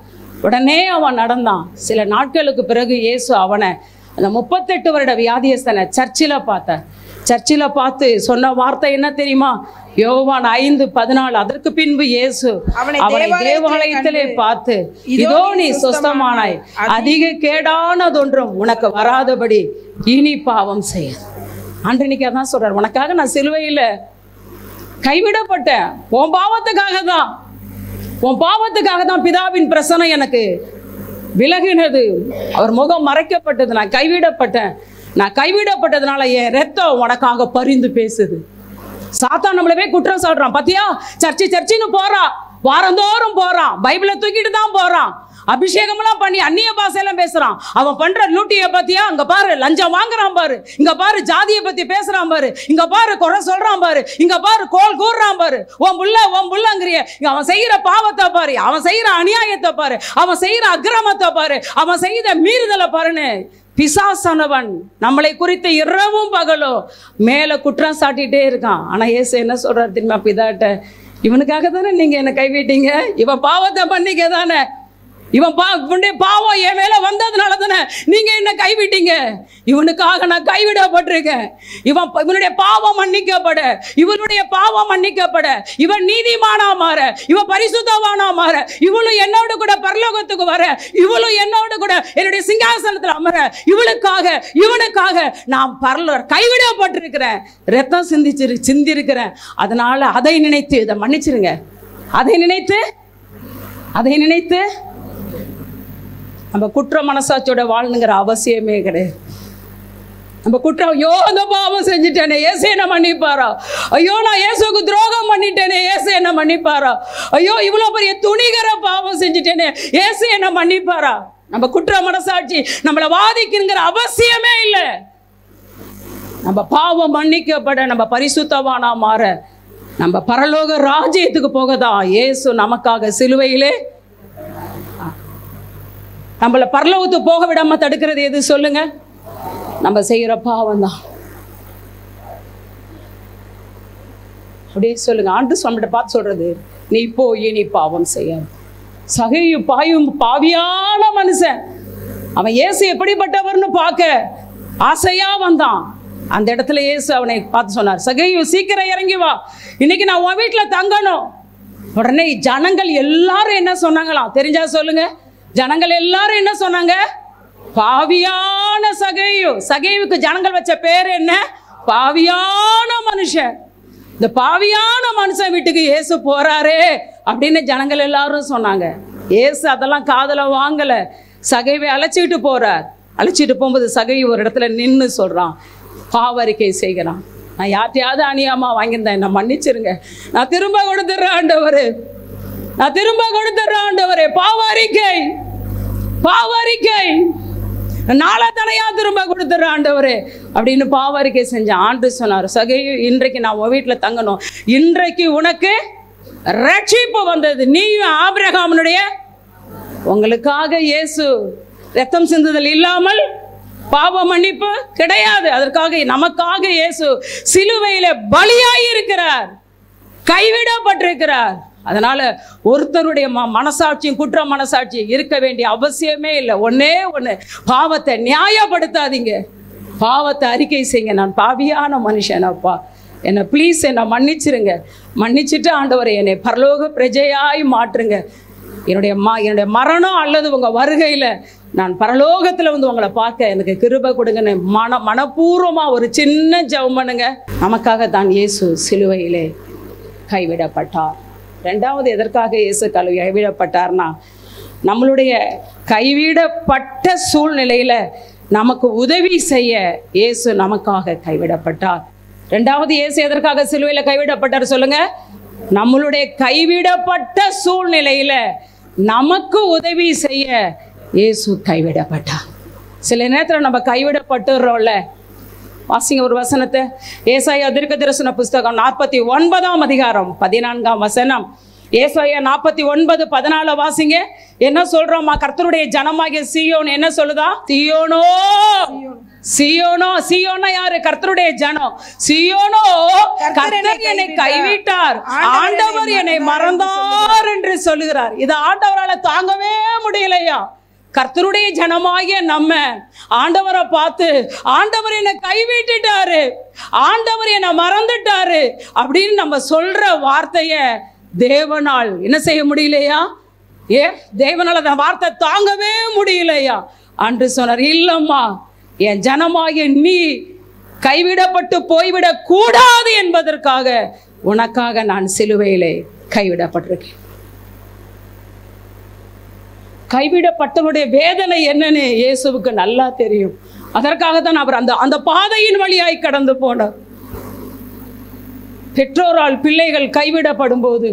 உடனே அவன் நடந்தான். சில நாட்களுக்கு பிறகு இயேசு அவனை அந்த முப்பத்தெட்டு வருட வியாதியஸ்தனை சர்ச்சில் பார்த்தார். சர்ச்சில் பார்த்து சொன்ன வார்த்தை என்ன தெரியுமா? யோவான் ஐந்து பதினாலு. அதற்கு பின்பு இயேசு அவனை தேவாலயத்திலே பார்த்து இதோ நீ சொஸ்தமானாய். அதிக கேடானதொன்றும் உனக்கு வராதபடி இனி பாவம் செய்ய. அன்று இன்னைக்கு அதான் சொல்றார் உனக்காக நான் சிலுவையில் கைவிடப்பட்டேன். உன் பாவத்துக்காக தான் உன் பாவத்துக்காக தான் பிதாவின் பிரசனை எனக்கு விலகினது. அவர் முகம் மறைக்கப்பட்டது. நான் கைவிடப்பட்டேன். நான் கைவிடப்பட்டதுனால என் ரத்தம் உனக்காக பரிந்து பேசுது. சாத்தான் நம்மளவே குற்றம் சொல்றான் பத்தியா? சர்ச்சி சர்ச்சின்னு போறான். வாரந்தோறும் போறான். பைபிளை தூக்கிட்டு தான் போறான். அபிஷேகம்லாம் பண்ணி அந்நிய பாசையெல்லாம் பேசுறான். அவன் பண்ற லூட்டியை பத்தியா? அங்க பாரு லஞ்சம் வாங்குறான் பாரு. இங்க பாரு ஜாதியை பத்தி பேசுறான் பாரு. இங்க பாரு குறை சொல்றான் பாரு. இங்க பாரு கோல் கூறுறான் பாரு. உன் புள்ள உன் புள்ளங்கிறிய. அவன் செய்யற பாவத்தை பாரு. அவன் செய்யற அநியாயத்தை பாரு. அவன் செய்யற அக்கிரமத்தை பாரு. அவன் செய்த மீறுதலை பாருன்னு பிசாசானவன் நம்மளை குறித்து இரவும் பகலோ மேலே குற்றம் சாட்டிகிட்டே இருக்கான். ஆனால் ஏசு என்ன சொல்கிறார் திரும்ப பிதாட்ட? இவனுக்காக தானே நீங்கள் என்னை கைவிட்டீங்க? இவன் பாவத்தை பண்ணிக்க தானே இவன் பா இவனுடைய பாவம் என் மேலே வந்ததுனால தானே நீங்கள் என்ன கைவிட்டீங்க. இவனுக்காக நான் கைவிடப்பட்டிருக்கேன். இவன் இவனுடைய பாவம் மன்னிக்கப்பட. இவனுடைய பாவம் மன்னிக்கப்பட. இவன் நீதிமானா மாற. இவன் பரிசுத்தவானா மாற. இவளும் என்னோட கூட பரலோகத்துக்கு வர. இவளும் என்னோட கூட என்னுடைய சிங்காசனத்தில் அமர. இவளுக்காக இவனுக்காக நான் பரல கைவிடப்பட்டிருக்கிறேன். ரத்தம் சிந்திச்சிரு சிந்திருக்கிறேன். அதனால அதை நினைத்து இதை மன்னிச்சிருங்க. அதை நினைத்து அதை நினைத்து நம்ம குற்ற மனசாட்சியோட வாழணுங்கிற அவசியமே கிடையாது. நம்ம குற்றம் ஐயோ அந்த பாவம் செஞ்சுட்டேனே ஏசு என்ன மன்னிப்பாரா? ஐயோ நான் ஏசுக்கு துரோகம் பண்ணிட்டேனே ஏசு என்ன மன்னிப்பாரா? ஐயோ இவ்வளோ பெரிய துணிகர பாவம் செஞ்சுட்டேனே ஏசு என்ன மன்னிப்பாரா? நம்ம குற்ற மனசாட்சி நம்மளை வாதிக்குங்கிற அவசியமே இல்லை. நம்ம பாவம் மன்னிக்கப்பட நம்ம பரிசுத்தவானா மாற நம்ம பரலோக ராஜ்யத்துக்கு போகதான் ஏசு நமக்காக சிலுவையிலே நம்மளை பரலோகத்து போக விடாம தடுக்கிறது எது சொல்லுங்க? நம்ம செய்யற பாவம் தான் அப்படியே சொல்லுங்க. ஆண்டு சுவாமிகிட்ட பார்த்து சொல்றது நீ போய் நீ பாவம் செய்ய சகையு பாயும் பாவியான மனுஷன். அவன் ஏசு எப்படிப்பட்டவர்னு பார்க்க ஆசையா வந்தான். அந்த இடத்துல இயேசு அவனை பார்த்து சொன்னார் சகையு சீக்கிரம் இறங்கி வா. இன்னைக்கு நான் உன் வீட்டில் தங்கணும். உடனே ஜனங்கள் எல்லாரும் என்ன சொன்னாங்களாம்? தெரிஞ்சா சொல்லுங்க. ஜனங்கள் எல்லாரும் என்ன சொன்னாங்க? பாவியான சகையு. சகைவுக்கு ஜனங்கள் வச்ச பேர் என்ன? பாவியான மனுஷன். இந்த பாவியான மனுஷன் வீட்டுக்கு ஏசு போறாரே அப்படின்னு ஜனங்கள் எல்லாரும் சொன்னாங்க. ஏசு அதெல்லாம் காதல வாங்கல. சகைவை அழைச்சிட்டு போறார். அழைச்சிட்டு போகும்போது சகை ஒரு இடத்துல நின்று சொல்றான். பாவறிக்கை செய்கிறான். நான் யார்ட்டையாவது அணியாமா வாங்கியிருந்தேன். என்ன மன்னிச்சிருங்க. நான் திரும்ப கொடுத்துட்றேன் ஆண்டவர். நான் திரும்ப கொடுத்துட்றேன் ஆண்டவரே. பாவ அறிக்கை பாவரிக்கை. நாளா தலையா திரும்ப கொடுத்துட்ற ஆண்டவரே. அப்படின்னு பாவரிக்கை செஞ்ச ஆண்டு சொன்னார். சகை இன்றைக்கு நான் உன் வீட்டில் தங்கணும். இன்றைக்கு உனக்கு ரட்சிப்பு வந்தது. நீயும் ஆபிரகாமனுடைய உங்களுக்காக இயேசு ரத்தம் சிந்துதல் இல்லாமல் பாவ மன்னிப்பு கிடையாது. அதற்காக நமக்காக இயேசு சிலுவையில பலியாயிருக்கிறார். கைவிடப்பட்டிருக்கிறார். அதனால் ஒருத்தருடைய ம மனசாட்சியும் குற்ற மனசாட்சியும் இருக்க வேண்டிய அவசியமே இல்லை. ஒன்றே ஒன்று பாவத்தை நியாயப்படுத்தாதீங்க. பாவத்தை அறிக்கை செய்யுங்க. நான் பாவியான மனுஷன் அப்பா. என்னை ப்ளீஸ் என்னை மன்னிச்சிருங்க. மன்னிச்சிட்டு ஆண்டவரை என்னை பரலோக பிரஜையாய் மாற்றுங்க. என்னுடைய ம என்னுடைய மரணம் அல்லது உங்கள் வருகையில் நான் பரலோகத்தில் வந்து உங்களை பார்க்க எனக்கு கிருபை கொடுங்கன்னு மன மனப்பூர்வமாக ஒரு சின்ன ஜவம் பண்ணுங்க. நமக்காக தான் இயேசு சிலுவையிலே கைவிடப்பட்டார். ரெண்டாவது எதற்காக இயேசு கல்வி கைவிடப்பட்டார்னா நம்மளுடைய கைவிடப்பட்ட சூழ்நிலையில் நமக்கு உதவி செய்ய இயேசு நமக்காக கைவிடப்பட்டார். ரெண்டாவது இயேசு எதற்காக சிலுவையில் கைவிடப்பட்டார் சொல்லுங்க? நம்மளுடைய கைவிடப்பட்ட சூழ்நிலையில நமக்கு உதவி செய்ய இயேசு கைவிடப்பட்டார். சில நேரத்தில் நம்ம கைவிடப்பட்டுறோம்ல வாசிங்க ஒரு வசனத்தை. ஏசாயா தீர்க்க தரிசன புஸ்தகம் நாற்பத்தி ஒன்பதாம் அதிகாரம் பதினான்காம் வசனம். ஏசாயா நாற்பத்தி ஒன்பது பதினாலு வாசிங்க. என்ன சொல்றோமா கர்த்தருடைய ஜனமாகிய சீயோன் என்ன சொல்லுதா? சீயோனோ சியோனோ? சியோனா யாரு? கர்த்தருடைய ஜனம். சியோனோ கர்த்தர் என்னை கைவிட்டார். ஆண்டவர் என்னை மறந்தார் என்று சொல்லுகிறார். இது ஆண்டவரால தாங்கவே முடியலையா? கர்த்தருடைய ஜனமாகிய நம்ம ஆண்டவரை பார்த்து ஆண்டவர் என்னை கைவிட்டுட்டாரு. ஆண்டவர் என்னை மறந்துட்டாரு. அப்படின்னு நம்ம சொல்ற வார்த்தைய தேவனால் என்ன செய்ய முடியலையா? ஏ தேவனால் அந்த வார்த்தை தாங்கவே முடியலையா? அன்று சொன்னார் இல்லம்மா என் ஜனமாகிய நீ கைவிடப்பட்டு போய்விடக் கூடாது என்பதற்காக உனக்காக நான் சிலுவையிலே கைவிடப்பட்டிருக்கேன். கைவிடப்பட்டவருடைய வேதனை என்னன்னு இயேசுவுக்கு நல்லா தெரியும். அதற்காக தான் அவர் அந்த அந்த பாதையின் வழியாய் கடந்து போனார். பெற்றோரால் பிள்ளைகள் கைவிடப்படும் போது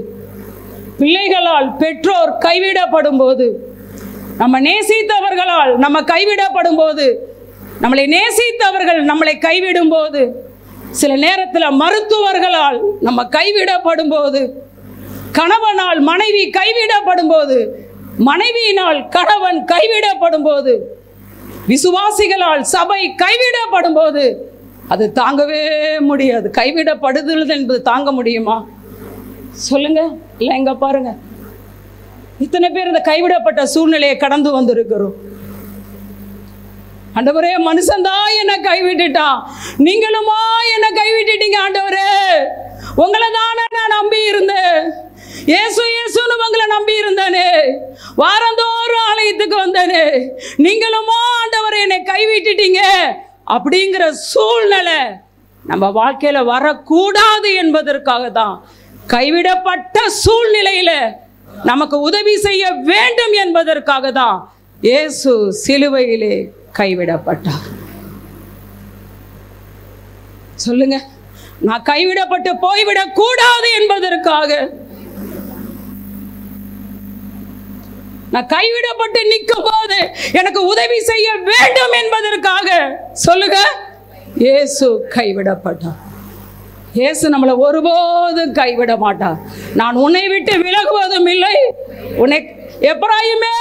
பிள்ளைகளால் பெற்றோர் கைவிடப்படும் போது நம்ம நேசித்தவர்களால் நம்ம கைவிடப்படும் போது நம்மளை நேசித்தவர்கள் நம்மளை கைவிடும் போது சில நேரத்தில் மருத்துவர்களால் நம்ம கைவிடப்படும் போது கணவனால் மனைவி கைவிடப்படும் போது மனைவியினால் கணவன் கைவிடப்படும் போது விசுவாசிகளால் சபை கைவிடப்படும் போது அது தாங்கவே முடியாது. கைவிடப்படுதல் என்பது தாங்க முடியுமா? சொல்லுங்க. இல்லை எங்க பாருங்க. இத்தனை பேர் இந்த கைவிடப்பட்ட சூழ்நிலையை கடந்து வந்திருக்கிறோம். ஆண்டவரே மனுஷன்தான் என்னை கைவிட்டுட்டான். நீங்களுமா என்னை கைவிட்டுட்டீங்க ஆண்டவரே? உங்களை தானே நான் நம்பி இருந்தேன். இயேசு இயேசுன்னு உங்களை நம்பி இருந்தேனே. வாரந்தோறும் ஆலயத்துக்கு வந்தேனே. நீங்களுமோ ஆண்டவர் என்னை கைவிட்டுட்டீங்க. அப்படிங்கிற சூழ்நிலை நம்ம வாழ்க்கையில் வரக்கூடாது என்பதற்காக தான் கைவிடப்பட்ட சூழ்நிலையில் நமக்கு உதவி செய்ய வேண்டும் என்பதற்காக தான் இயேசு சிலுவையிலே கைவிடப்பட்டார். சொல்லுங்கள் நான் கைவிடப்பட்டு போய்விடக் கூடாது என்பதற்காக. நான் கைவிடப்பட்டு நிற்கும் போது எனக்கு உதவி செய்ய வேண்டும் என்பதற்காக. சொல்லுங்க. இயேசு கைவிடப்பட்டார். இயேசு நம்மளை ஒருபோதும் கைவிட மாட்டார். நான் உன்னை விட்டு விலகுவதும் இல்லை. உன்னை எப்ராயுமே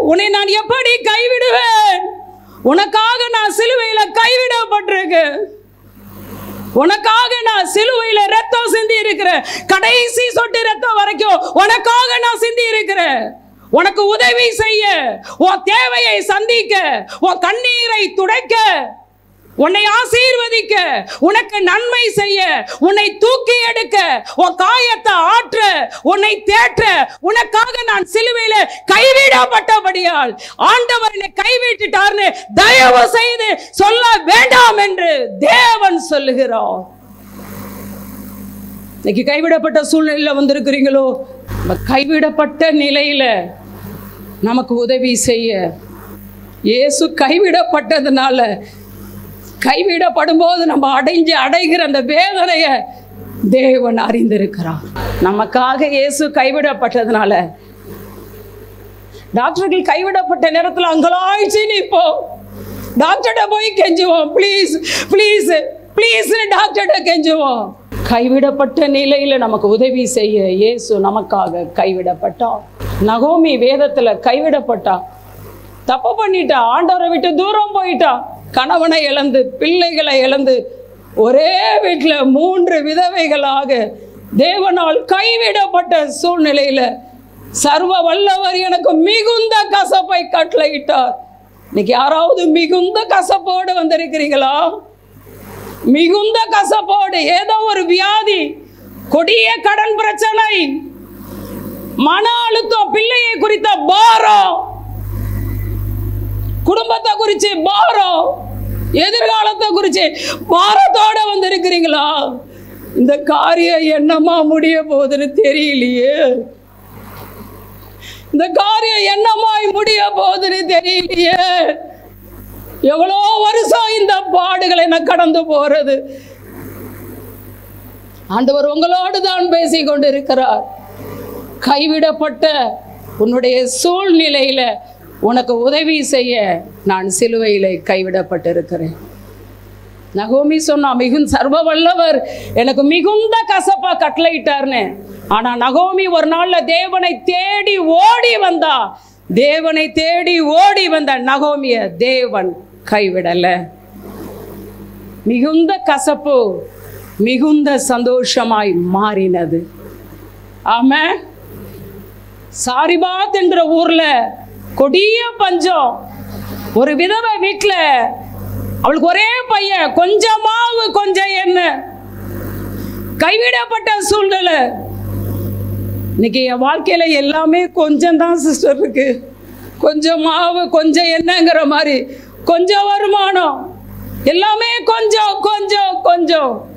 உன்னை நான் எப்படி கைவிடுவேன்? உனக்காக நான் சிலுவையில் கைவிடப்பட்டிருக்கேன். உனக்காக நான் சிலுவையில ரத்தம் சிந்தி இருக்கிறேன் கடைசி சொட்டு ரத்தம் வரைக்கும் உனக்காக நான் சிந்தி இருக்கிறேன் உனக்கு உதவி செய்ய உன் தேவையை சந்திக்க உன் கண்ணீரை துடைக்க உன்னை ஆசீர்வதிக்க உனக்கு நன்மை செய்ய உன்னை தூக்கி எடுக்க உன் காயத்தை ஆற்ற உன்னை தேற்ற உனக்காக நான் சிலுவையில கைவிடப்பட்டபடியால் ஆண்டவர் என்னை கைவிட்டுட்டார்னு தயவு செய்து சொல்ல வேண்டாம் என்று தேவன் சொல்லுகிறார். இன்னைக்கு கைவிடப்பட்ட சூழ்நிலையில வந்திருக்கிறீங்களோ? கைவிடப்பட்ட நிலையில நமக்கு உதவி செய்ய. இயேசு கைவிடப்பட்டதுனால கைவிடப்படும் போது நம்ம அடைஞ்சு அடைகிற அந்த வேதனையை தேவன் அறிந்திருக்கிறார். நமக்காக இயேசு கைவிடப்பட்டதுனால டாக்டர்கள் கைவிடப்பட்ட நேரத்தில் அங்கலாய்ச்சி நிற்போம். டாக்டர்கிட்ட போய் கெஞ்சுவோம். ப்ளீஸ் ப்ளீஸ் ப்ளீஸ் டாக்டர்கிட்ட கெஞ்சுவோம். கைவிடப்பட்ட நிலையில் நமக்கு உதவி செய்ய இயேசு நமக்காக கைவிடப்பட்டா. நகோமி வேதத்தில் கைவிடப்பட்டா. தப்பு பண்ணிட்டா. ஆண்டவரை விட்டு தூரம் போயிட்டா. கணவனை இழந்து பிள்ளைகளை இழந்து ஒரே வீட்டில் மூன்று விதவைகளாக தேவனால் கைவிடப்பட்ட சூழ்நிலையில் சர்வ வல்லவர் எனக்கு மிகுந்த கசப்பை கட்டளையிட்டார். இன்னைக்கு யாராவது மிகுந்த கசப்போடு வந்திருக்கிறீங்களா மிகுந்த கசப்போடு ஏதோ ஒரு வியாதி கொடிய கடன் பிரச்சனை மன அழுத்தம் பிள்ளையை குறித்த பாரம். குடும்பத்தை குறித்து பாரம் எதிர்காலத்தை குறித்து பாரத்தோட வந்திருக்கிறீங்களா? இந்த காரியம் என்னமா முடிய போகுதுன்னு தெரியலையே. இந்த காரியம் என்னமாய் முடிய போகுதுன்னு தெரியலையே. எவ்வளோ வருஷம் இந்த பாடுகளை நான் கடந்து போறது? ஆண்டவர் உங்களோடு தான் பேசி கொண்டிருக்கிறார் கைவிடப்பட்ட உன்னுடைய சூழ்நிலையில உனக்கு உதவி செய்ய நான் சிலுவையிலே கைவிடப்பட்டிருக்கிறேன். நகோமி சொன்னா மிகுந்த சர்வ வல்லவர் எனக்கு மிகுந்த கசப்பா கட்டளையிட்டார்னு. ஆனா நகோமி ஒரு நாள்ல தேவனை தேடி ஓடி வந்தா தேவனை தேடி ஓடி வந்த நகோமிய தேவன் கைவிடல. மிகுந்த கசப்பு மிகுந்த சந்தோஷமாய் மாறினது. ஆம சாரிபாத் என்ற ஊர்ல கொடிய பஞ்சம். ஒரு விதவை வீட்டில் அவளுக்கு ஒரே பையன் கொஞ்சம் மாவு கொஞ்சம் என்ன? கைவிடப்பட்ட சூழ்நிலை. இன்னைக்கு என் வாழ்க்கையில் எல்லாமே கொஞ்சம் தான் சிஸ்டர் இருக்கு. கொஞ்சம் மாவு கொஞ்சம் என்னங்கிற மாதிரி. கொஞ்சம் வருமானம். எல்லாமே கொஞ்சம் கொஞ்சம் கொஞ்சம்.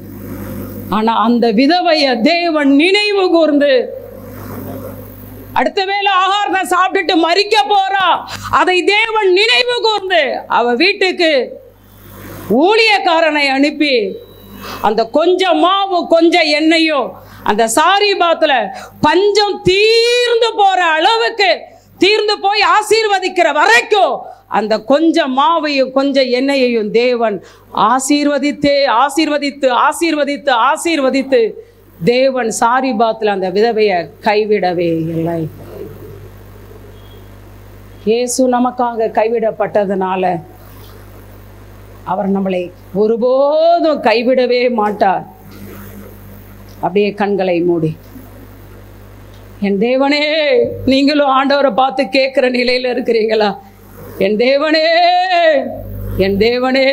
ஆனால் அந்த விதவைய தேவன் நினைவு கூர்ந்து அடுத்த வேளை ஆகாரத்தை சாப்பிட்டுட்டு மறிக்க போறா. அதை தேவன் நினைவு கூர்ந்து அவ வீட்டுக்கு ஊழியக்காரனை அனுப்பி அந்த கொஞ்சம் மாவு கொஞ்சம் எண்ணெயும் அந்த சாரி பாத்துல பஞ்சம் தீர்ந்து போற அளவுக்கு தீர்ந்து போய் ஆசீர்வதிக்கிற வரைக்கும் அந்த கொஞ்சம் மாவையும் கொஞ்சம் எண்ணெயையும் தேவன் ஆசீர்வதித்து ஆசீர்வதித்து ஆசீர்வதித்து ஆசீர்வதித்து தேவன் சாரி பாத்தில் அந்த விதவையை கைவிடவே இல்லை. இயேசு நமக்காக கைவிடப்பட்டதுனால அவர் நம்மளை ஒருபோதும் கைவிடவே மாட்டார். அப்படியே கண்களை மூடி. என் தேவனே நீங்களும் ஆண்டவரை பார்த்து கேட்குற நிலையில் இருக்கிறீங்களா? என் தேவனே என் தேவனே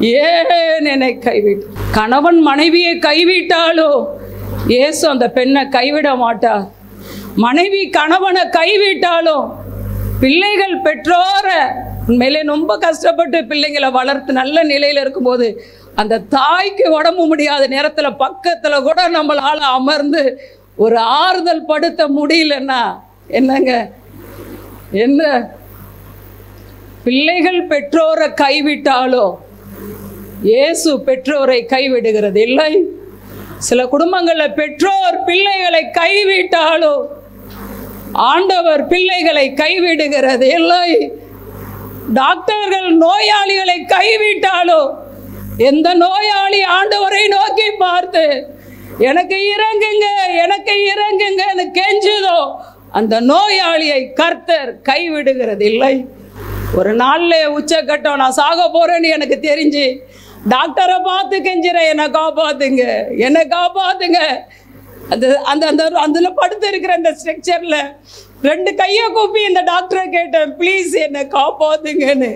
ஏன் என்னை கைவிட்டு கணவன் மனைவியை கைவிட்டாலோ? ஏசு அந்த பெண்ணை கைவிட மாட்டார். மனைவி கணவனை கைவிட்டாலும் பிள்ளைகள் பெற்றோரை உண்மையிலே ரொம்ப கஷ்டப்பட்டு பிள்ளைங்களை வளர்த்து நல்ல நிலையில் இருக்கும்போது அந்த தாய்க்கு உடம்பு முடியாத நேரத்தில் பக்கத்தில் கூட நம்மளால் அமர்ந்து ஒரு ஆறுதல் படுத்த முடியலன்னா என்னங்க? என்ன? பிள்ளைகள் பெற்றோரை கைவிட்டாலோ? இயேசு பெற்றோரை கைவிடுகிறது இல்லை. சில குடும்பங்களில் பெற்றோர் பிள்ளைகளை கைவிட்டாலோ ஆண்டவர் பிள்ளைகளை கைவிடுகிறது இல்லை. டாக்டர்கள் நோயாளிகளை கைவிட்டாலோ எந்த நோயாளி ஆண்டவரை நோக்கி பார்த்து எனக்கு இறங்குங்க எனக்கு இறங்குங்க கெஞ்சுதோ அந்த நோயாளியை கர்த்தர் கைவிடுகிறது இல்லை. ஒரு நாளில் உச்சக்கட்டம் நான் சாக போறேன்னு எனக்கு தெரிஞ்சு டாக்டரை பார்த்து கெஞ்சிற என்னை காப்பாத்துங்க. என்னை காப்பாத்துங்க. அந்த அந்த அந்த அதில் படுத்து இருக்கிற அந்த ஸ்ட்ரக்சரில் ரெண்டு கையை கூப்பி இந்த டாக்டரை கேட்டேன். ப்ளீஸ் என்னை காப்பாத்துங்கன்னு.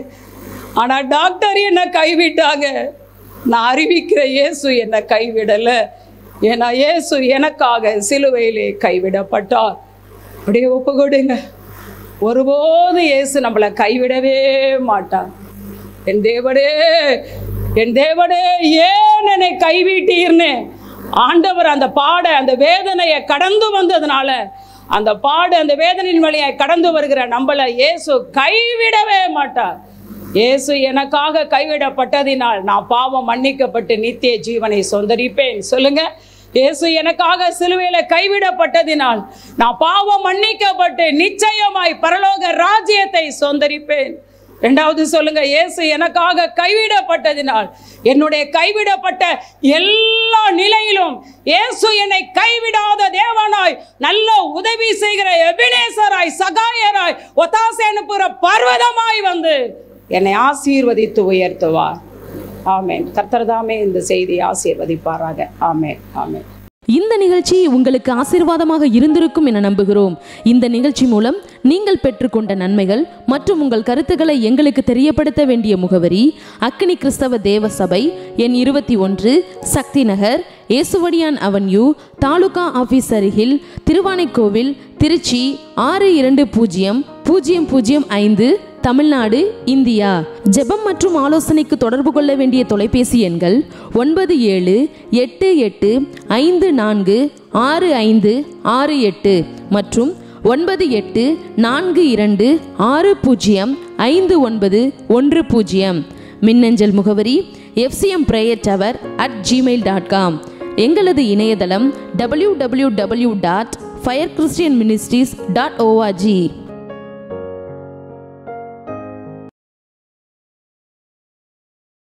ஆனால் டாக்டர் என்னை கைவிட்டாங்க. நான் அறிவிக்கிற இயேசு என்னை கைவிடலை. ஏன்னா இயேசு எனக்காக சிலுவையிலே கைவிடப்பட்டார். அப்படியே ஒப்பு கொடுங்க. ஒருபோது இயேசு நம்மளை கைவிடவே மாட்டார். என் தேவனே என் தேவனே ஏன் என்னை கைவிட்டீர்னு ஆண்டவர் அந்த பாட அந்த வேதனையை கடந்து வந்ததுனால அந்த பாடு அந்த வேதனையின் வழியை கடந்து வருகிற நம்மளை இயேசு கைவிடவே மாட்டார். இயேசு எனக்காக கைவிடப்பட்டதினால் நான் பாவம் மன்னிக்கப்பட்டு நித்திய ஜீவனை சொந்தரிப்பேன் சொல்லுங்க. இயேசு எனக்காக சிலுவையில் கைவிடப்பட்டதினால் நான் பாவம் மன்னிக்கப்பட்டு நிச்சயமாய் பரலோக ராஜ்யத்தை சொந்தரிப்பேன் ரெண்டாவது சொல்லுங்க இயேசு எனக்காக கைவிடப்பட்டதினால் என்னுடைய கைவிடப்பட்ட எல்லா நிலையிலும் இயேசு என்னை கைவிடாத தேவனாய் நல்ல உதவி செய்கிற எபினேசராய் சகாயராய் ஒத்தாசை அனுப்புகிற பர்வதமாய் வந்து என்னை ஆசீர்வதித்து உயர்த்துவார். ஆமேன். கர்த்தர் தாமே இந்த செய்தியை ஆசீர்வதிப்பாராக. ஆமேன். ஆமேன். இந்த நிகழ்ச்சி உங்களுக்கு ஆசீர்வாதமாக இருந்திருக்கும் என நம்புகிறோம். இந்த நிகழ்ச்சி மூலம் நீங்கள் பெற்றுக்கொண்ட நன்மைகள் மற்றும் உங்கள் கருத்துக்களை எங்களுக்கு தெரியப்படுத்த வேண்டிய முகவரி அக்னி கிறிஸ்தவ தேவ சபை எண் இருபத்தி ஒன்று சக்தி நகர் ஏசுவடியான் அவன்யூ தாலுகா ஆபீஸ் அருகில் திருவானைக்கோவில் திருச்சி ஆறு இரண்டு பூஜ்ஜியம் பூஜ்ஜியம் பூஜ்ஜியம் ஐந்து தமிழ்நாடு இந்தியா. ஜெபம் மற்றும் ஆலோசனைக்கு தொடர்பு கொள்ள வேண்டிய தொலைபேசி எண்கள் ஒன்பது ஏழு எட்டு எட்டு ஐந்து நான்கு ஆறு ஐந்து ஆறு எட்டு மற்றும் ஒன்பது எட்டு நான்கு இரண்டு ஆறு பூஜ்ஜியம் ஐந்து ஒன்பது ஒன்று பூஜ்ஜியம். மின்னஞ்சல் முகவரி FCM prayer tower at Gmail dot com எங்களது இணையதளம் W W W dot fire Christian ministries dot ORG